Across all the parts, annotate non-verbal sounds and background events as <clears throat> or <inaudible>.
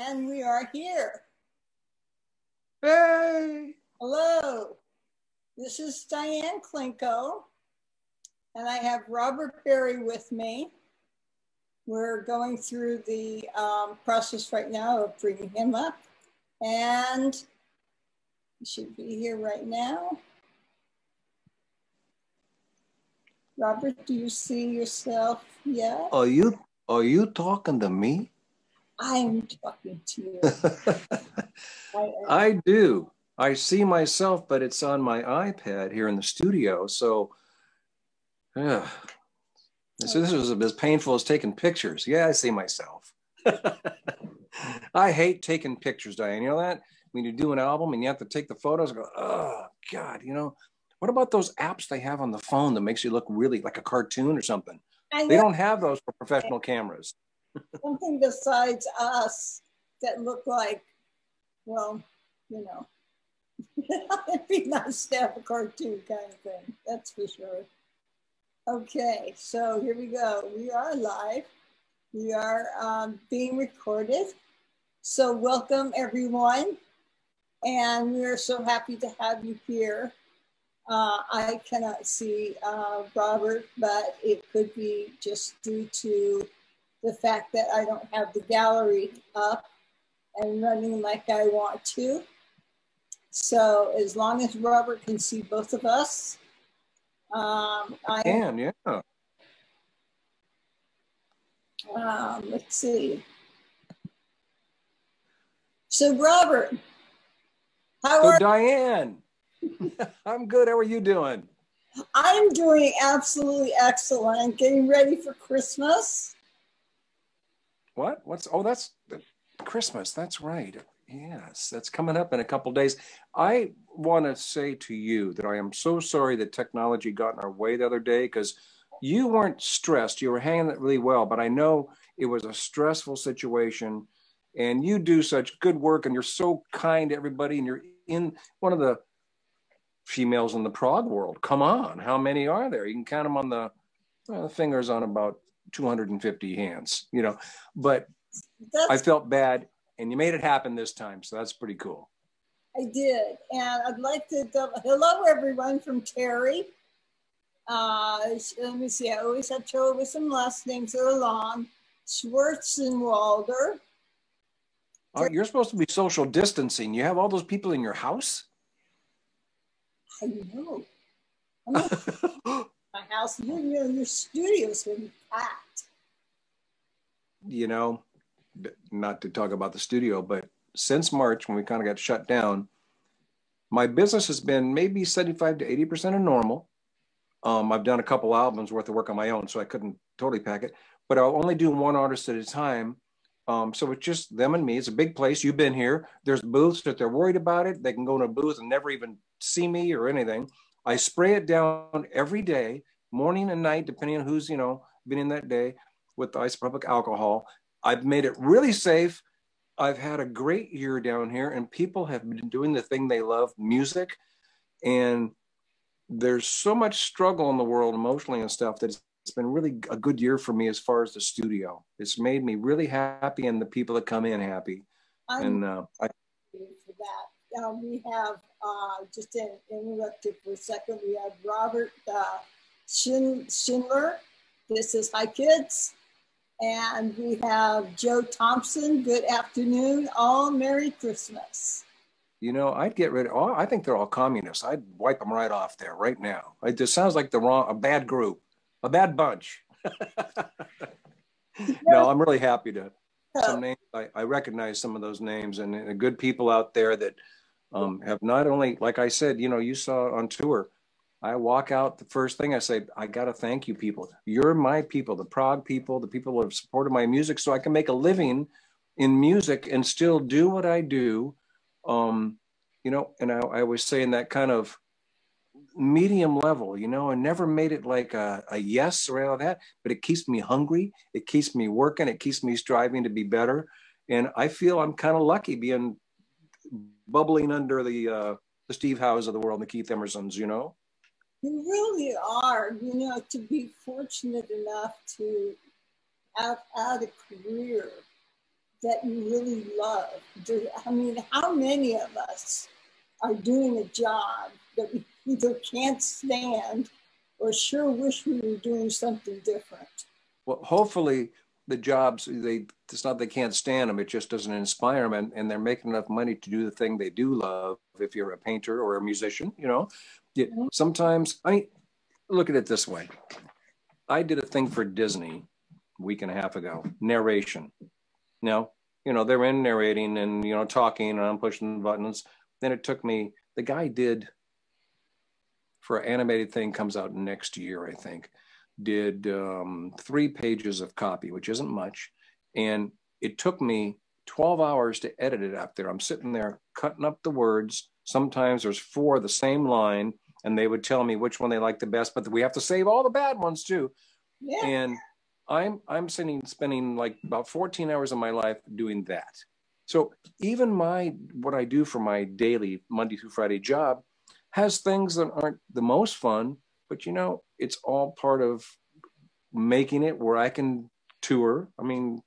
And we are here. Hey! Hello. This is Dyanne Klinko, and I have Robert Berry with me. We're going through the um, process right now of bringing him up, and he should be here right now. Robert, do you see yourself yet? Are you are you talking to me? I'm talking to you. <laughs> I, I do. I see myself, but it's on my iPad here in the studio. So, yeah. So this was as painful as taking pictures. Yeah, I see myself. <laughs> I hate taking pictures, Dyanne. You know that? When you do an album and you have to take the photos, I go, oh God, you know, what about those apps they have on the phone that makes you look really like a cartoon or something? They don't have those for professional cameras. Something besides us that look like, well, you know, <laughs> it'd be nice to have a cartoon kind of thing. That's for sure. Okay, so here we go. We are live. We are um, being recorded. So welcome everyone. And we are so happy to have you here. Uh, I cannot see uh, Robert, but it could be just due to the fact that I don't have the gallery up and running like I want to. So as long as Robert can see both of us, um, I can, yeah. Um, let's see. So Robert, how so are Dyanne? <laughs> I'm good. How are you doing? I'm doing absolutely excellent. Getting ready for Christmas. What? What's? Oh, that's Christmas. That's right. Yes, that's coming up in a couple days. I want to say to you that I am so sorry that technology got in our way the other day because you weren't stressed. You were hanging it really well, but I know it was a stressful situation. And you do such good work, and you're so kind to everybody, and you're in one of the females in the prog world. Come on, how many are there? You can count them on the well, fingers on about 250 hands, you know. But that's, I felt bad, and you made it happen this time, so that's pretty cool. I did, and I'd like to hello everyone from Terry. Uh, let me see. I always have trouble with some last names that are long. Schwarzenwalder. Uh, you're supposed to be social distancing. You have all those people in your house. I know. <laughs> <laughs> my house, you know, your studio's been packed. You know, not to talk about the studio, but since March, when we kind of got shut down, my business has been maybe 75 to 80% of normal. Um, I've done a couple albums worth of work on my own, so I couldn't totally pack it, but I'll only do one artist at a time. Um, so it's just them and me. It's a big place. You've been here. There's booths that they're worried about it. They can go in a booth and never even see me or anything. I spray it down every day, morning and night, depending on who's, you know, been in that day with the isopropyl alcohol. I've made it really safe. I've had a great year down here, and people have been doing the thing they love music. And there's so much struggle in the world emotionally and stuff that it's been really a good year for me as far as the studio. It's made me really happy, and the people that come in happy. I'm and uh, I, for that. Um, we have uh, just to interrupt you for a second, we have Robert uh, Schindler. This is Hi Kids. And we have Joe Thompson. Good afternoon. All Merry Christmas. You know, I'd get rid of all, I think they're all communists. I'd wipe them right off there right now. It just sounds like the wrong, a bad group, a bad bunch. <laughs> no, I'm really happy to. Some names, I, I recognize some of those names and, and good people out there that um, have not only, like I said, you know, you saw on tour, I walk out, the first thing I say, I got to thank you people. You're my people, the prog people, the people who have supported my music so I can make a living in music and still do what I do. Um, you know, and I, I was saying that kind of medium level, you know, I never made it like a, a yes or all that, but it keeps me hungry. It keeps me working. It keeps me striving to be better. And I feel I'm kind of lucky being bubbling under the uh, the Steve Howes of the world, and the Keith Emersons, you know. You really are, you know, to be fortunate enough to have had a career that you really love? I mean, how many of us are doing a job that we either can't stand or sure wish we were doing something different? Well, hopefully the jobs they it's not they can't stand them it just doesn't inspire them and, and they're making enough money to do the thing they do love if you're a painter or a musician you know? Mm-hmm. sometimes i mean look at it this way. I did a thing for disney a week and a half ago narration. Now you know they're in narrating and you know talking and i'm pushing buttons. Then it took me the guy did for an animated thing comes out next year i think did um, three pages of copy, which isn't much. And it took me 12 hours to edit it out there. I'm sitting there cutting up the words. Sometimes there's four of the same line, and they would tell me which one they like the best, but we have to save all the bad ones too. Yeah. And I'm I'm sitting spending like about 14 hours of my life doing that. So even my what I do for my daily Monday through Friday job has things that aren't the most fun, but you know, it's all part of making it where I can tour. I mean,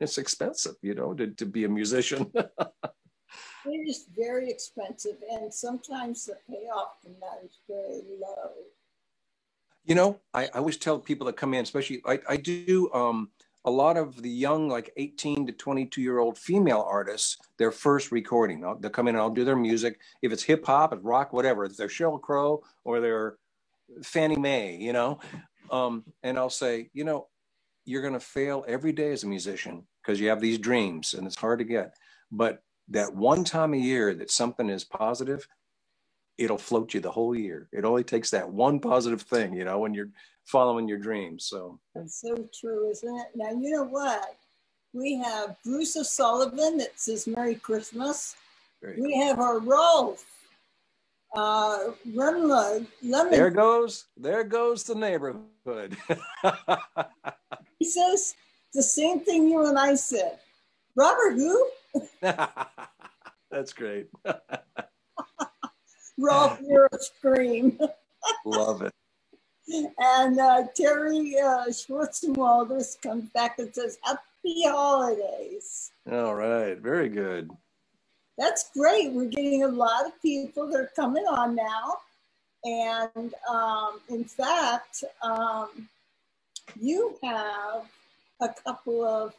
it's expensive, you know, to, to be a musician. <laughs> it is very expensive, and sometimes the payoff from that is very low. You know, I, I always tell people that come in, especially I, I do um, a lot of the young, like 18 to 22 year old female artists, their first recording. I'll, they'll come in and I'll do their music. If it's hip hop, it's rock, whatever, it's their Sheryl Crow or their Fannie Mae, you know, um, and I'll say, you know, you're going to fail every day as a musician because you have these dreams and it's hard to get. But that one time a year that something is positive, it'll float you the whole year. It only takes that one positive thing, you know, when you're following your dreams. So that's so true, isn't it? Now, you know what? We have Bruce O'Sullivan that says Merry Christmas. We have our Rolf uh, Lemon. There goes, there goes the neighborhood. <laughs> he says the same thing you and I said. Robert who? <laughs> That's great. Rolf, you're a scream. Love it. And uh, Terry uh, Schwarzenwalders comes back and says, Happy holidays. All right, very good that's great. We're getting a lot of people that are coming on now. And um, in fact, um, you have a couple of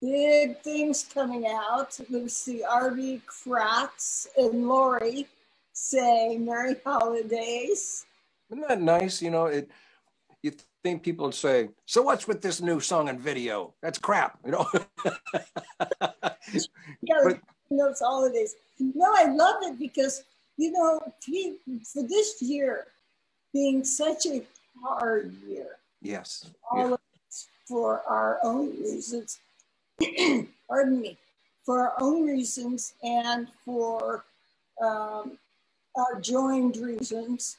big things coming out. Lucy Arby Kratz and Lori say Merry Holidays. Isn't that nice? You know, it you think people would say, So what's with this new song and video? That's crap, you know. <laughs> but, those holidays. No, I love it because, you know, for this year being such a hard year. Yes. All yeah. of us for our own reasons. <clears throat> pardon me. For our own reasons and for um, our joined reasons.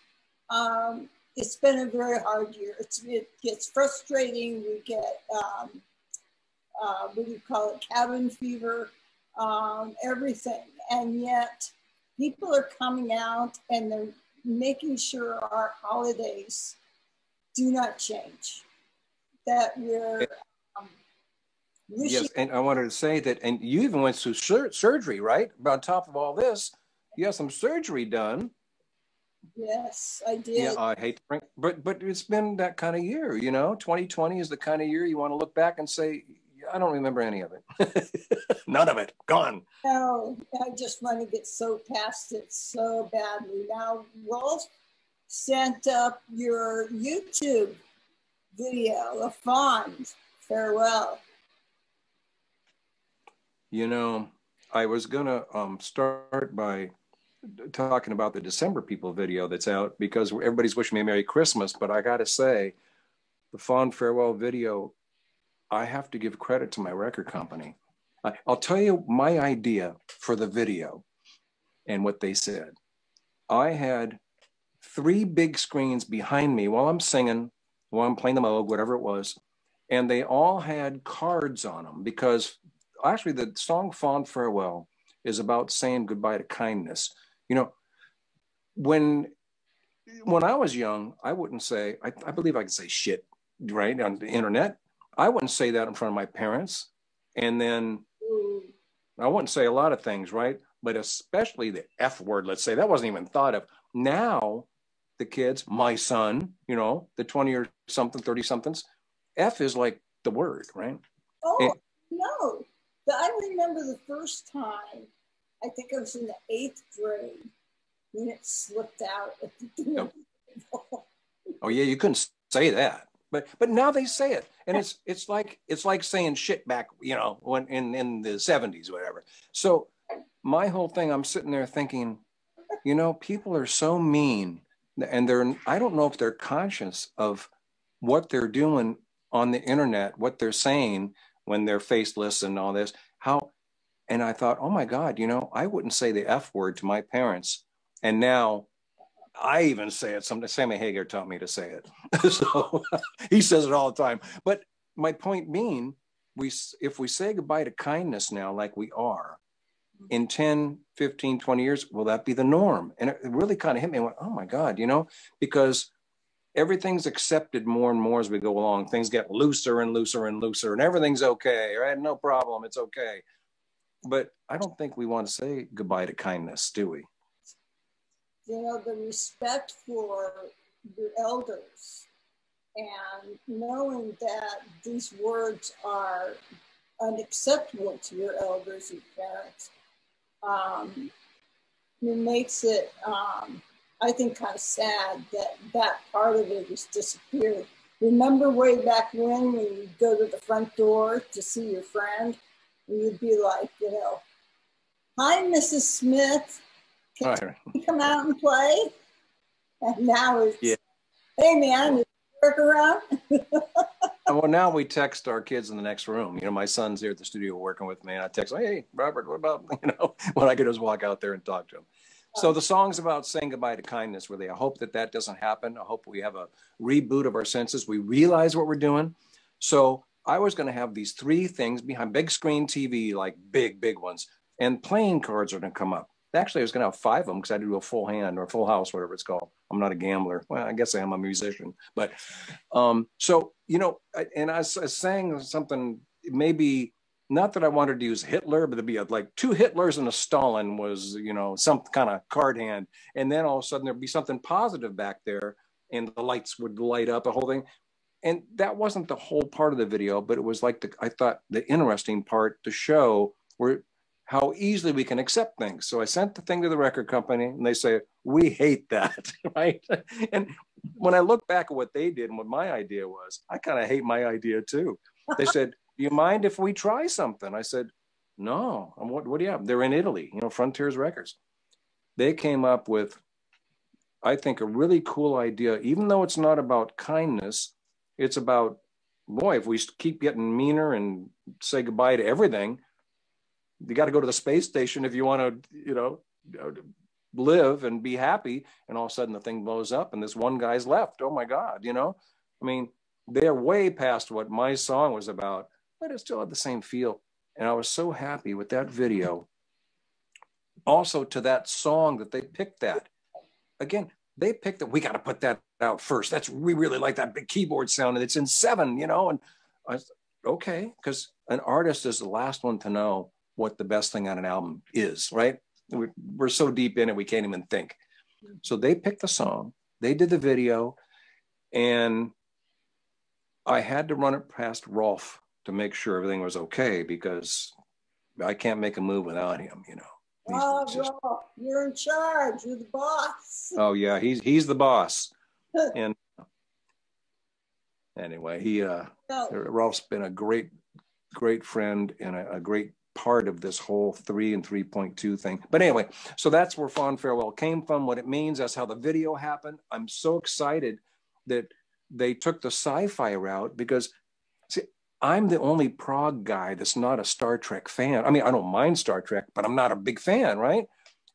Um, it's been a very hard year. It's, it gets frustrating. We get, um, uh, what do you call it, cabin fever um, everything. And yet people are coming out and they're making sure our holidays do not change. That we're um, Yes, and I wanted to say that, and you even went through sur- surgery, right? But On top of all this, you had some surgery done. Yes, I did. Yeah, I hate to bring, but but it's been that kind of year, you know. 2020 is the kind of year you want to look back and say, I don't remember any of it. <laughs> None of it. Gone. No, I just want to get so past it so badly. Now, Rolf sent up your YouTube video, a fond farewell. You know, I was gonna um, start by talking about the December People video that's out because everybody's wishing me a Merry Christmas, but I gotta say, the fond farewell video I have to give credit to my record company. I'll tell you my idea for the video and what they said. I had three big screens behind me while I'm singing, while I'm playing the Moog, whatever it was, and they all had cards on them because actually the song Fond Farewell is about saying goodbye to kindness. You know, when when I was young, I wouldn't say, I, I believe I could say shit, right, on the internet. I wouldn't say that in front of my parents. And then mm. I wouldn't say a lot of things, right? But especially the F word, let's say, that wasn't even thought of. Now, the kids, my son, you know, the 20 or something, 30 somethings, F is like the word, right? Oh, and, no. I remember the first time, I think I was in the eighth grade, when it slipped out at the Oh, yeah, you couldn't say that but but now they say it and it's it's like it's like saying shit back you know when in in the 70s whatever. So my whole thing i'm sitting there thinking you know people are so mean and they're i don't know if they're conscious of what they're doing on the internet what they're saying when they're faceless and all this how and i thought oh my god you know i wouldn't say the f word to my parents and now I even say it. Some Sammy Hagar taught me to say it, <laughs> so <laughs> he says it all the time. But my point being, we if we say goodbye to kindness now, like we are, mm-hmm. in 10, 15, 20 years, will that be the norm? And it really kind of hit me. I went, oh my God, you know, because everything's accepted more and more as we go along. Things get looser and looser and looser, and everything's okay, right? No problem, it's okay. But I don't think we want to say goodbye to kindness, do we? You know, the respect for your elders and knowing that these words are unacceptable to your elders and parents, um, it makes it, um, I think, kind of sad that that part of it has disappeared. Remember way back when, when you go to the front door to see your friend, and you'd be like, you know, hi, Mrs. Smith. Can you come out and play? And now it's, yeah. hey man, work around. <laughs> well, now we text our kids in the next room. You know, my son's here at the studio working with me, and I text, hey, Robert, what about, <laughs> you know, when I could just walk out there and talk to him. So the song's about saying goodbye to kindness, really. I hope that that doesn't happen. I hope we have a reboot of our senses. We realize what we're doing. So I was going to have these three things behind big screen TV, like big, big ones, and playing cards are going to come up. Actually, I was going to have five of them because I do a full hand or full house, whatever it's called. I'm not a gambler. Well, I guess I am a musician, but um, so you know, and I was, I saying something maybe not that I wanted to use Hitler, but to be a, like two Hitlers and a Stalin was, you know, some kind of card hand. And then all of a sudden there'd be something positive back there and the lights would light up, the whole thing. And that wasn't the whole part of the video, but it was like the, I thought the interesting part to show where how easily we can accept things. So I sent the thing to the record company and they say, we hate that, <laughs> right? And when I look back at what they did and what my idea was, I kind of hate my idea too. They <laughs> said, do you mind if we try something? I said, no, what, what do you have? They're in Italy, you know, Frontiers Records. They came up with, I think, a really cool idea, even though it's not about kindness, it's about, boy, if we keep getting meaner and say goodbye to everything, you got to go to the space station if you want to, you know, live and be happy. And all of a sudden the thing blows up and this one guy's left. Oh my God, you know? I mean, they're way past what my song was about, but it still had the same feel. And I was so happy with that video. Also, to that song that they picked that. Again, they picked that. We got to put that out first. That's we really like that big keyboard sound, and it's in seven, you know. And I was okay, because an artist is the last one to know what the best thing on an album is, right? We're, we're so deep in it, we can't even think. So they picked the song, they did the video, and I had to run it past Rolf to make sure everything was okay because I can't make a move without him, you know. Oh, just, Rolf, you're in charge. You're the boss. <laughs> Oh yeah, he's he's the boss. <laughs> and anyway, he uh, Rolf's been a great great friend and a, a great part of this whole three and 3.2 thing. But anyway, so that's where Fond Farewell came from, what it means. That's how the video happened. I'm so excited that they took the sci-fi route because see, I'm the only prog guy that's not a Star Trek fan. I mean, I don't mind Star Trek, but I'm not a big fan, right?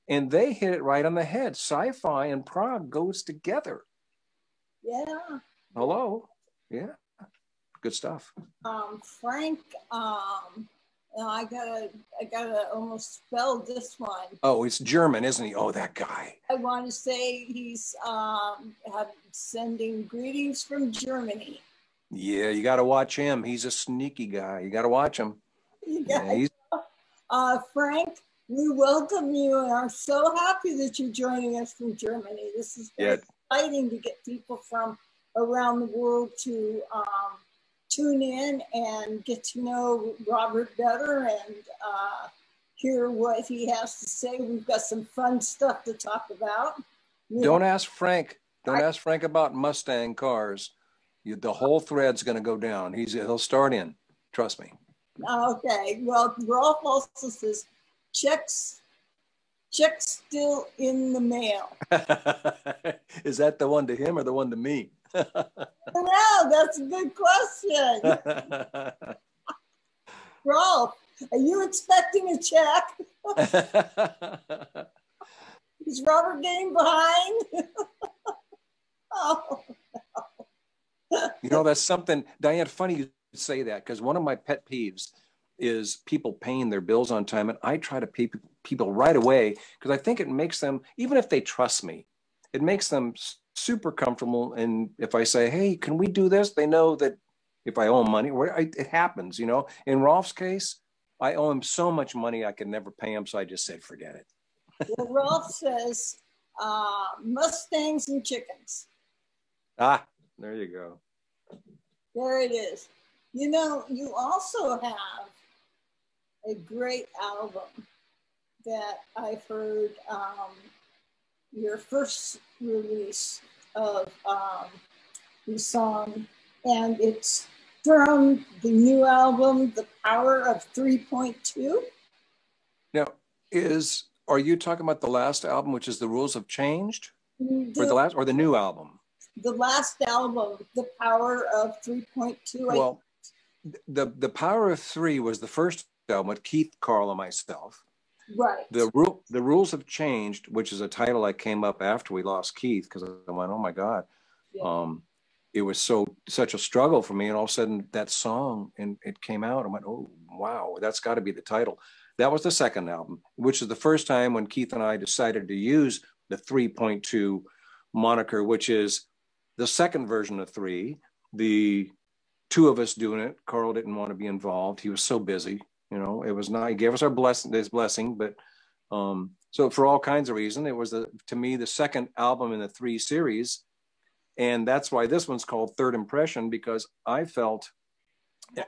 And they hit it right on the head. Sci-fi and prog goes together. Yeah. Hello. Yeah. Good stuff. Um, Frank um, I gotta, I gotta almost spell this one. Oh, it's German, isn't he? Oh, that guy. I want to say he's um, have, sending greetings from Germany. Yeah, you got to watch him. He's a sneaky guy. You got to watch him. guys. Yeah, uh, Frank, we welcome you and are so happy that you're joining us from Germany. This is yeah. exciting to get people from around the world to um, tune in and get to know Robert better and uh, hear what he has to say. We've got some fun stuff to talk about. Don't ask Frank. Don't I, ask Frank about Mustang cars. You, the whole thread's going to go down. He's he'll start in. Trust me. Okay. Well, Rolf also says checks checks still in the mail. <laughs> Is that the one to him or the one to me? <laughs> no, that's a good question. <laughs> Rolf, are you expecting a check? <laughs> Is Robert getting behind? oh, no. You know, that's something, Dyanne, funny you say that because one of my pet peeves is people paying their bills on time. And I try to pay people right away because I think it makes them, even if they trust me, it makes them super comfortable. And if I say, hey, can we do this? They know that if I owe them money, it happens, you know. In Rolf's case, I owe him so much money I could never pay him. So I just said, forget it. <laughs> well, Rolf says uh, Mustangs and chickens. Ah, there you go. There it is. You know, you also have a great album that I've heard um, your first release of um, the song, and it's from the new album, The Power of 3.2. Now, is are you talking about the last album, which is The Rules Have Changed? The, or the last or the new album? The last album, The Power of 3.2. Well, the the Power of Three was the first album with Keith, Carl, and myself. Right. The rule the rules have changed, which is a title I came up after we lost Keith because I went, oh my god, yeah. um, it was so such a struggle for me, and all of a sudden that song and it came out. I went, oh wow, that's got to be the title. That was the second album, which is the first time when Keith and I decided to use the 3.2 moniker, which is the second version of three. The two of us doing it. Carl didn't want to be involved. He was so busy. You know, it was not. He gave us our blessing, his blessing, but um, so for all kinds of reason, it was the, to me the second album in the three series, and that's why this one's called Third Impression because I felt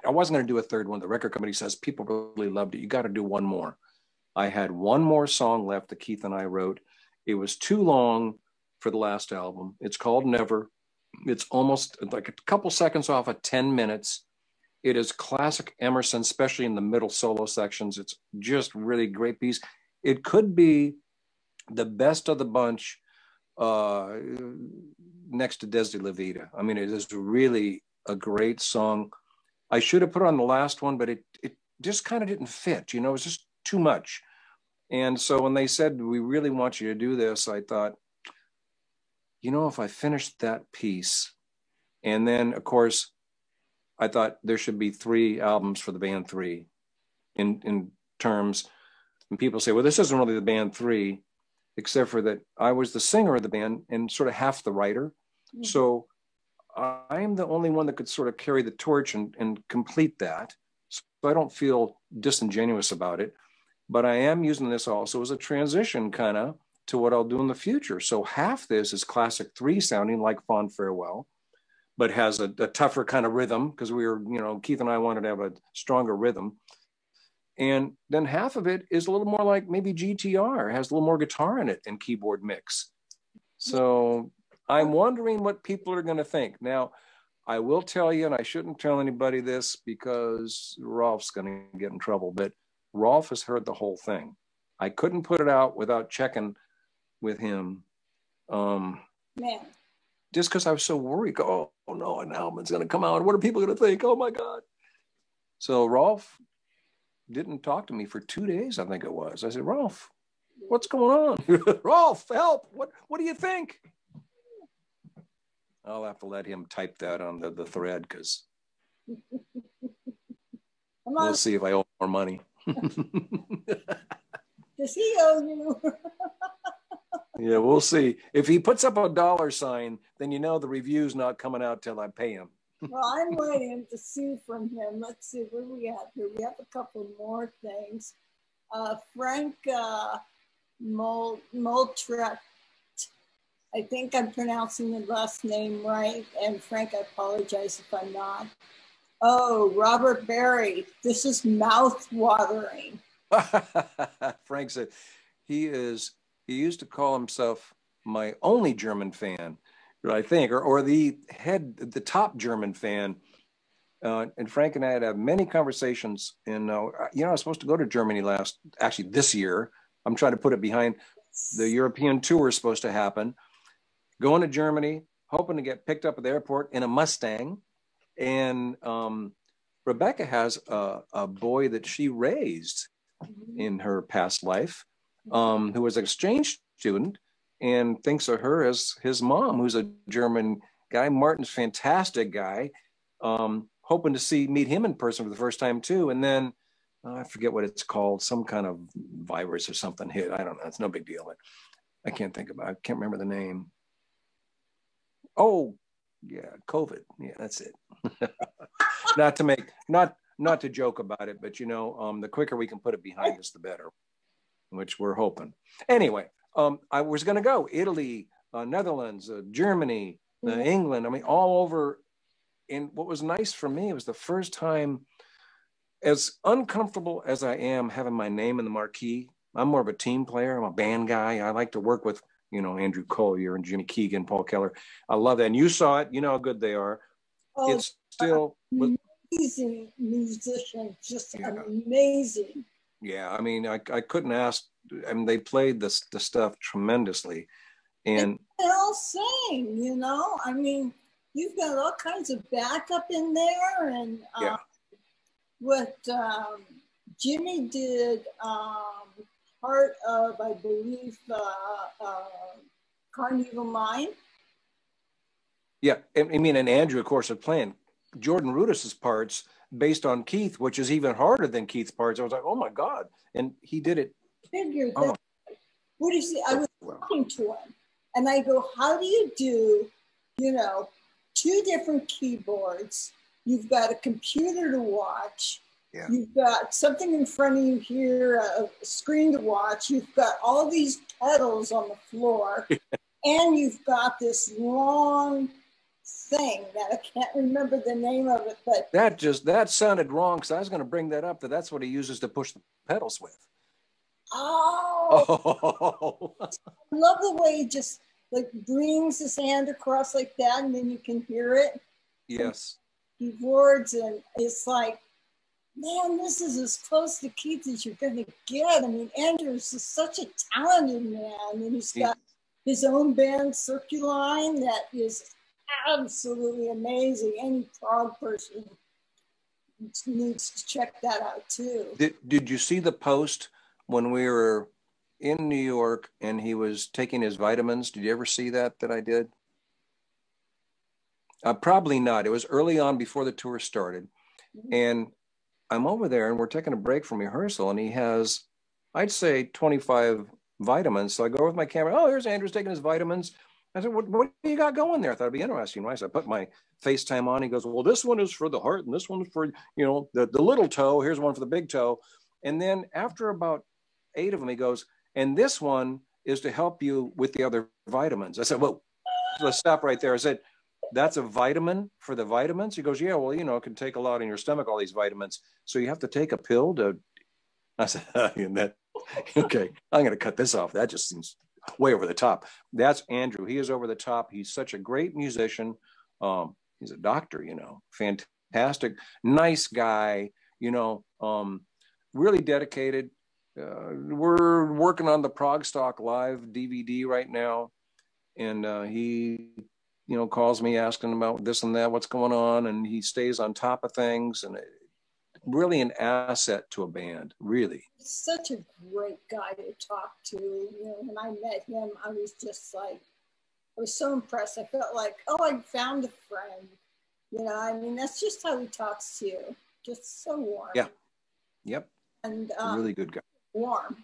I wasn't going to do a third one. The record company says people really loved it. You got to do one more. I had one more song left that Keith and I wrote. It was too long for the last album. It's called Never. It's almost like a couple seconds off of 10 minutes. It is classic Emerson, especially in the middle solo sections. It's just really great piece. It could be the best of the bunch uh, next to Desde La Vida. I mean, it is really a great song. I should have put on the last one, but it, it just kind of didn't fit. You know, it was just too much. And so when they said, we really want you to do this, I thought, you know, if I finished that piece, and then of course, I thought there should be three albums for the band three in, in terms, and people say, well, this isn't really the band three, except for that I was the singer of the band and sort of half the writer. Mm-hmm. So I'm the only one that could sort of carry the torch and, and complete that. So I don't feel disingenuous about it. But I am using this also as a transition kind of to what I'll do in the future. So half this is classic three sounding like Fond Farewell, but has a, a tougher kind of rhythm because we were, you know, Keith and I wanted to have a stronger rhythm. And then half of it is a little more like maybe GTR, has a little more guitar in it and keyboard mix. So I'm wondering what people are going to think. Now, I will tell you, and I shouldn't tell anybody this because Rolf's going to get in trouble, but Rolf has heard the whole thing. I couldn't put it out without checking with him. Um, Man. Just because I was so worried. Oh, oh no, an album's going to come out. What are people going to think? Oh my God. So Rolf didn't talk to me for two days, I think it was. I said, Rolf, what's going on? <laughs> Rolf, help. What, what do you think? I'll have to let him type that on the, the thread because <laughs> we'll see if I owe more money. <laughs> Does he owe you? Yeah, we'll see. If he puts up a dollar sign, then you know the review's not coming out till I pay him. well, I'm waiting to see from him. Let's see what we have here. We have a couple more things. Uh, Frank uh, Mol-. I think I'm pronouncing the last name right. And Frank, I apologize if I'm not. Oh, Robert Berry. This is mouth watering. <laughs> Frank said he is, he used to call himself my only German fan, I think, or, or the head, the top German fan. Uh, and Frank and I had had many conversations. And, uh, you know, I was supposed to go to Germany last, actually this year. I'm trying to put it behind the European tour is supposed to happen. Going to Germany, hoping to get picked up at the airport in a Mustang. And um, Rebecca has a, a boy that she raised in her past life, um, who was an exchange student and thinks of her as his mom, who's a German guy. Martin's fantastic guy. Um, hoping to see meet him in person for the first time too. And then uh, I forget what it's called, some kind of virus or something hit. I don't know. It's no big deal. But I can't think about. It. I can't remember the name. Oh, yeah, COVID. Yeah, that's it. <laughs> not to make not not to joke about it, but you know, um, the quicker we can put it behind us, the better. Which we're hoping. Anyway, um, I was going to go Italy, uh, Netherlands, uh, Germany, uh, mm-hmm. England. I mean, all over. And what was nice for me was the first time, as uncomfortable as I am having my name in the marquee. I'm more of a team player. I'm a band guy. I like to work with you know Andrew Colyer and Jimmy Keegan, Paul Keller. I love that. And you saw it. You know how good they are. Oh, it's still amazing musician, just yeah. amazing. Yeah, I mean, I, I couldn't ask I mean, they played this the stuff tremendously, and they all sing. You know, I mean, you've got all kinds of backup in there, and uh, yeah. what um, Jimmy did um, part of, I believe, uh, uh, Carnival Mine. Yeah, I mean, and Andrew, of course, had playing Jordan Rudess's parts based on Keith, which is even harder than Keith's parts. I was like, oh my god, and he did it figured oh. that what is it? I was talking to him and I go, how do you do, you know, two different keyboards? You've got a computer to watch. Yeah. You've got something in front of you here, a screen to watch. You've got all these pedals on the floor, <laughs> and you've got this long thing that <laughs> I can't remember the name of it. But that just that sounded wrong because I was going to bring that up. That that's what he uses to push the pedals with. Oh, <laughs> I love the way he just like brings his hand across like that, and then you can hear it. Yes. He words, and it's like, man, this is as close to Keith as you're going to get. I mean, Andrews is such a talented man, and he's got yeah. his own band, Circuline, that is absolutely amazing. Any prog person needs to check that out too. Did, did you see the post when we were in New York and he was taking his vitamins. Did you ever see that that I did? Uh, probably not. It was early on before the tour started. Mm-hmm. And I'm over there and we're taking a break from rehearsal and he has, I'd say 25 vitamins. So I go with my camera. Oh, here's Andrew's taking his vitamins. I said, what, what do you got going there? I thought it'd be interesting. Right? So I put my FaceTime on. He goes, well, this one is for the heart and this one's for, you know, the, the little toe. Here's one for the big toe. And then after about eight of them. He goes, and this one is to help you with the other vitamins. I said, well, let's stop right there. I said, that's a vitamin for the vitamins. He goes, yeah, well, you know, it can take a lot in your stomach, all these vitamins. So you have to take a pill to. I said, <laughs> that, okay, I'm going to cut this off. That just seems way over the top. That's Andrew. He is over the top. He's such a great musician. Um, he's a doctor, you know, fantastic, nice guy, you know, um, really dedicated uh, we're working on the Prague Progstock Live DVD right now, and uh, he, you know, calls me asking about this and that, what's going on, and he stays on top of things, and really an asset to a band, really. Such a great guy to talk to. You know, when I met him, I was just like, I was so impressed. I felt like, oh, I found a friend. You know, I mean, that's just how he talks to you. Just so warm. Yeah. Yep. And um, really good guy warm.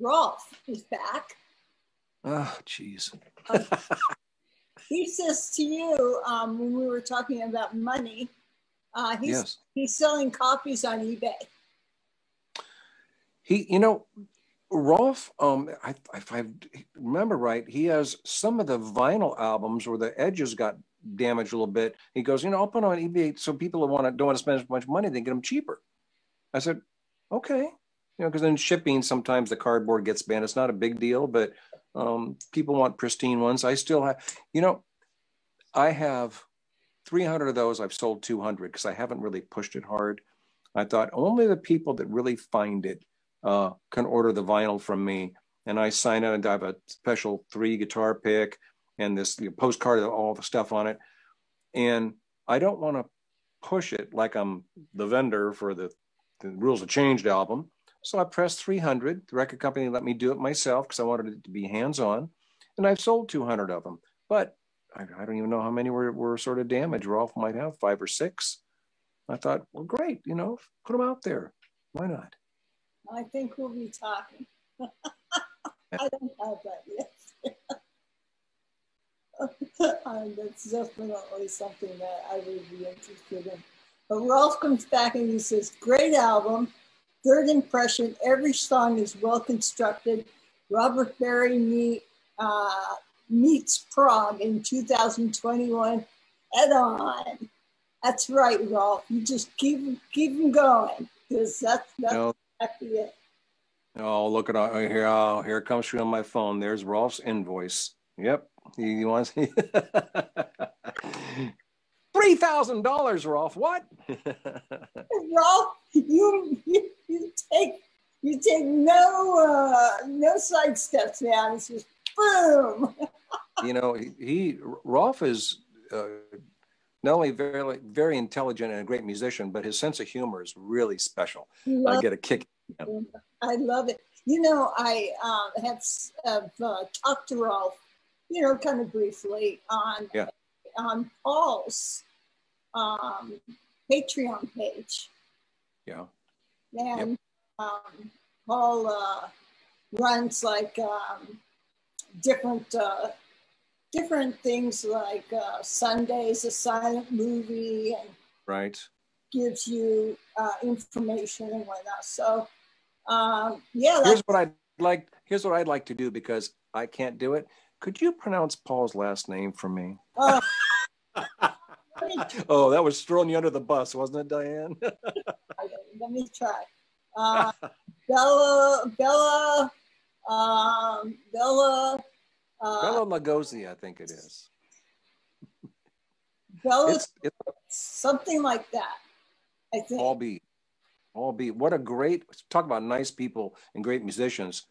Rolf is back. Oh, jeez. he says to you um, when we were talking about money, uh, he's Yes. he's selling copies on eBay. He, you know, Rolf, um, I, if I remember right, he has some of the vinyl albums where the edges got damaged a little bit. He goes, you know, I'll put on eBay so people who want to don't want to spend as much money, they get them cheaper. I said, okay, you know, because then shipping sometimes the cardboard gets bent. It's not a big deal, but um, people want pristine ones. I still have, you know, I have 300 of those. I've sold 200 because I haven't really pushed it hard. I thought only the people that really find it uh, can order the vinyl from me. And I sign it and I have a special three guitar pick and this you know, postcard of all the stuff on it. And I don't want to push it like I'm the vendor for the, the Rules Have Changed album. So I pressed 300. The record company let me do it myself because I wanted it to be hands on. And I've sold 200 of them. But I, I don't even know how many were, were sort of damaged. Rolf might have five or six. I thought, well, great, you know, put them out there. Why not? I think we'll be talking. <laughs> I don't have that yet. <laughs> um, that's definitely something that I would be interested in. But Rolf comes back and he says, Great album. Third impression, every song is well constructed. Robert Berry meet, uh, meets prog in 2021 head on. That's right, Rolf. You just keep keep them going because that's that's No, exactly it. Oh, look at all here. Oh, here it comes through on my phone. There's Rolf's invoice. Yep. He wants <laughs> three thousand dollars, Rolf. What? <laughs> Rolf, you, you you take you take no uh, no side steps, man. It's just boom. you know, he, he Rolf is uh, not only very very intelligent and a great musician, but his sense of humor is really special. I get a kick. I love it. You know, I um, have, have uh, talked to Rolf, you know, kind of briefly on Yeah. on Paul's um, Patreon page. Yeah. And um, Paul uh, runs like um, different uh, different things like uh, Sundays, a silent movie, and Right. gives you uh, information and whatnot. So, um, yeah, that's Here's what I'd like. Here's what I'd like to do because I can't do it. Could you pronounce Paul's last name for me? uh, <laughs> Oh, that was throwing you under the bus, wasn't it, Dyanne? <laughs> let me try. Uh, Bella, Bella, um, Bella, uh, Bella Lugosi, I think it is. Bella, It's, it's something like that. I think. all beat. All beat. What a great talk about nice people and great musicians.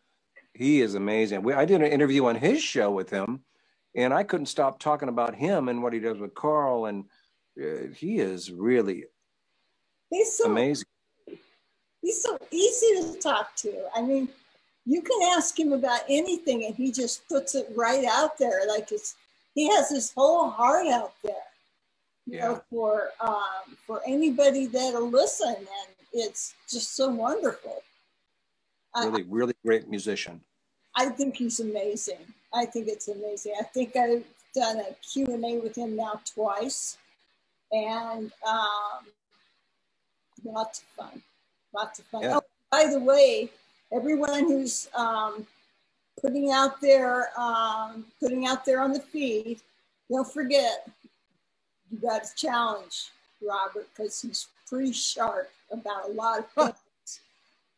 He is amazing. We, I did an interview on his show with him, and I couldn't stop talking about him and what he does with Carl. And uh, he is really he's so amazing. he's so easy to talk to. I mean, you can ask him about anything, and he just puts it right out there. Like it's he has his whole heart out there. You Yeah. know, for um, for anybody that'll listen, and it's just so wonderful. I- Really, really great musician. I think he's amazing. I think it's amazing. I think I've done a Q&A with him now twice. And um, lots of fun. Lots of fun. Yeah. Oh, by the way, everyone who's um, putting out there, um, putting out there on the feed, don't forget, you got to challenge Robert because he's pretty sharp about a lot of things.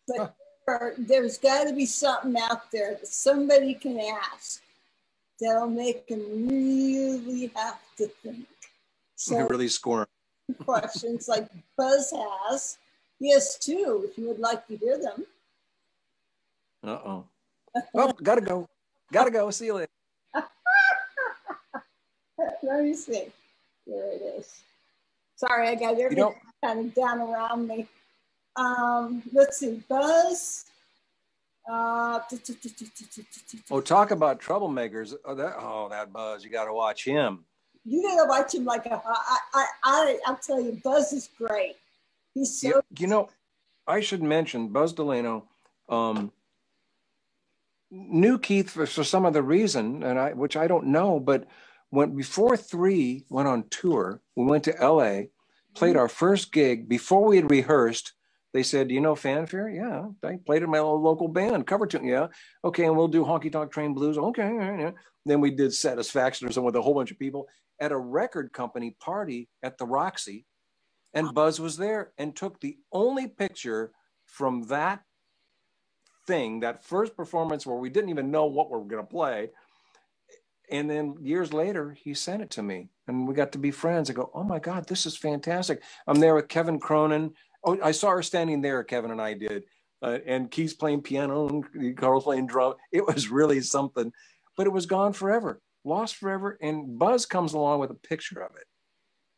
But there- there's got to be something out there that somebody can ask that'll make him really have to think. So really scoring. questions like Buzz has, he has two. If you would like to hear them, Uh oh. Oh, gotta go. Gotta go. See you later. <laughs> let me see. Here it is. Sorry, I got everything know- kind of down around me. Um, let's see, Buzz. Uh, Oh, talk about troublemakers. Oh, that, oh, that Buzz. You got to watch him. you gotta watch him like a. I, I, I, I'll tell you, Buzz is great. He's so You, you know, I should mention Buzz Delano um, knew Keith for, for some other reason, and I, which I don't know, but When before three went on tour, we went to LA, played mm-hmm. our first gig. Before we had rehearsed, they said, "Do you know fanfare?" Yeah, I played in my local band, cover tune. Yeah, okay, and we'll do honky tonk train blues. Okay, yeah. then we did satisfaction or something with a whole bunch of people at a record company party at the Roxy, and Buzz was there and took the only picture from that thing, that first performance where we didn't even know what we were going to play. And then years later, he sent it to me and we got to be friends. I go, Oh my God, this is fantastic. I'm there with Kevin Cronin. Oh, I saw her standing there, Kevin and I did. Uh, and Keith's playing piano and Carl's playing drum. It was really something, but it was gone forever, lost forever. And Buzz comes along with a picture of it.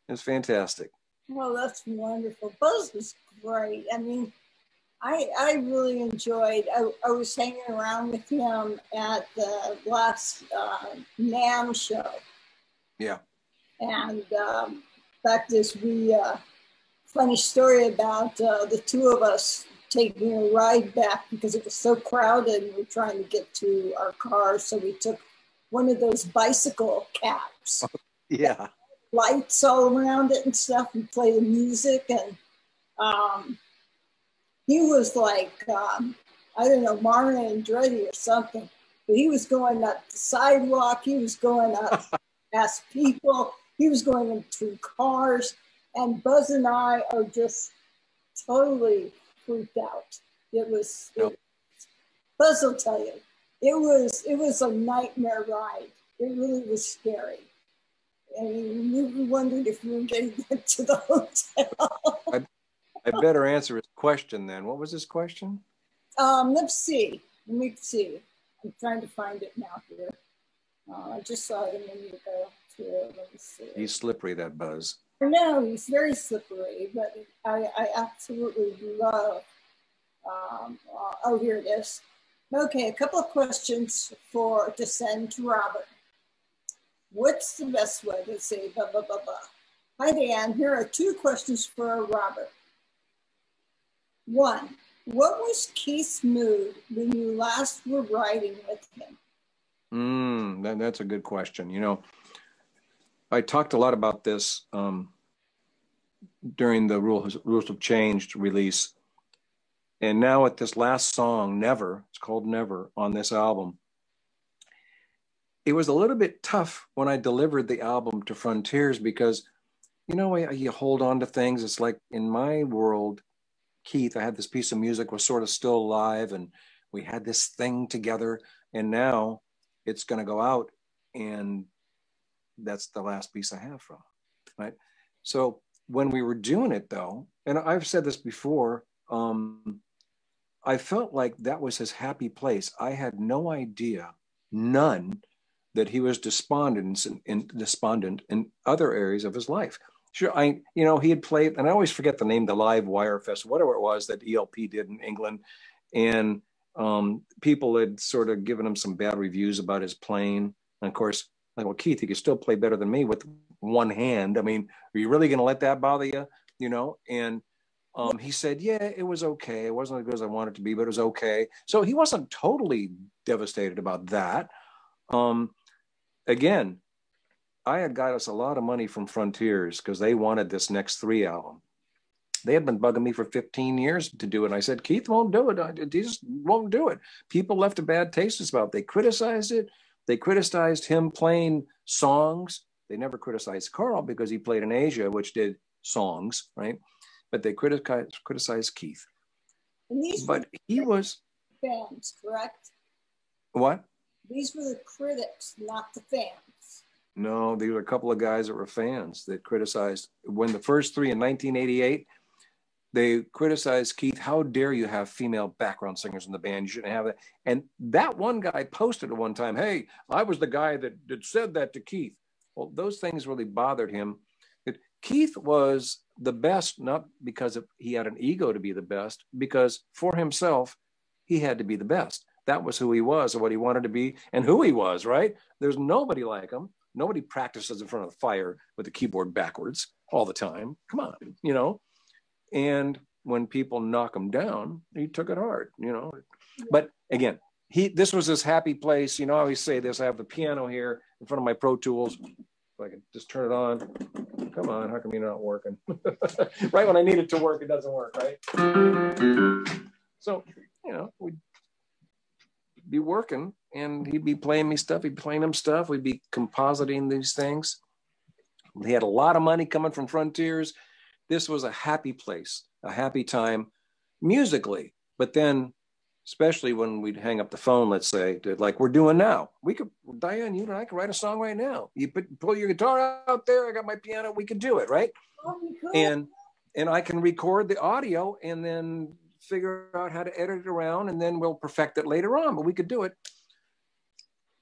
It's fantastic. Well, that's wonderful. Buzz was great. I mean, I, I really enjoyed, I, I was hanging around with him at the last uh, NAMM show. Yeah. And um, in fact, is we, uh, funny story about uh, the two of us taking a ride back because it was so crowded and we are trying to get to our car. So we took one of those bicycle caps. <laughs> yeah. Lights all around it and stuff and play the music. And um, he was like, um, I don't know, Marlon Andretti or something. But he was going up the sidewalk. He was going up <laughs> past people. He was going into cars. And Buzz and I are just totally freaked out. It was, it, Buzz will tell you, it was it was a nightmare ride. It really was scary. And we wondered if we were getting <laughs> to the hotel. I, I better answer his question then. What was his question? Um, let's see. Let me see. I'm trying to find it now here. Uh, I just saw it a minute ago. Too. Let me see. He's slippery, that buzz. No, he's very slippery, but I, I absolutely love. Um, uh, oh, here it is. Okay, a couple of questions for to send to Robert. What's the best way to say blah blah blah blah? Hi Dan, here are two questions for Robert. One, what was Keith's mood when you last were writing with him? Mm, that, that's a good question. You know, I talked a lot about this um, during the Rules, Rules Have Changed release. And now at this last song, Never, it's called Never on this album, it was a little bit tough when I delivered the album to Frontiers because, you know, you hold on to things. It's like in my world, Keith, I had this piece of music was sort of still alive and we had this thing together. And now it's going to go out and that's the last piece I have from, right? So when we were doing it though, and I've said this before, um, I felt like that was his happy place. I had no idea, none, that he was despondent in, despondent in other areas of his life. Sure, I you know he had played, and I always forget the name, the Live Wire Fest, whatever it was that ELP did in England, and um, people had sort of given him some bad reviews about his playing. And of course, like, well, Keith, he could still play better than me with one hand. I mean, are you really going to let that bother you? You know, and um, he said, yeah, it was okay. It wasn't as good as I wanted it to be, but it was okay. So he wasn't totally devastated about that. Um, again, I had got us a lot of money from Frontiers because they wanted this next three album. They had been bugging me for 15 years to do it. And I said, Keith won't do it. He just won't do it. People left a bad taste about it. They criticized it. They criticized him playing songs. They never criticized Carl because he played in Asia, which did songs, right? But they criticized, criticized Keith. but he was fans, correct? What? These were the critics, not the fans. No, these were a couple of guys that were fans that criticized when the first three in 1988. They criticized Keith. How dare you have female background singers in the band? You shouldn't have that. And that one guy posted at one time, "Hey, I was the guy that, that said that to Keith." Well, those things really bothered him. That Keith was the best, not because of, he had an ego to be the best, because for himself, he had to be the best. That was who he was and what he wanted to be and who he was, right? There's nobody like him. Nobody practices in front of the fire with the keyboard backwards all the time. Come on, you know? And when people knock him down, he took it hard, you know? But again, he this was his happy place. You know, I always say this. I have the piano here in front of my Pro Tools. If I can just turn it on. Come on, how come you're not working? <laughs> right when I need it to work, it doesn't work, right? So, you know, we'd be working and he'd be playing me stuff, he'd be playing him stuff, we'd be compositing these things. He had a lot of money coming from Frontiers. This was a happy place, a happy time musically. But then especially when we'd hang up the phone, let's say, like we're doing now. We could, Dyanne, you and I could write a song right now. You put, pull your guitar out there. I got my piano. We could do it, right? Oh, and and I can record the audio and then figure out how to edit it around, and then we'll perfect it later on. But we could do it.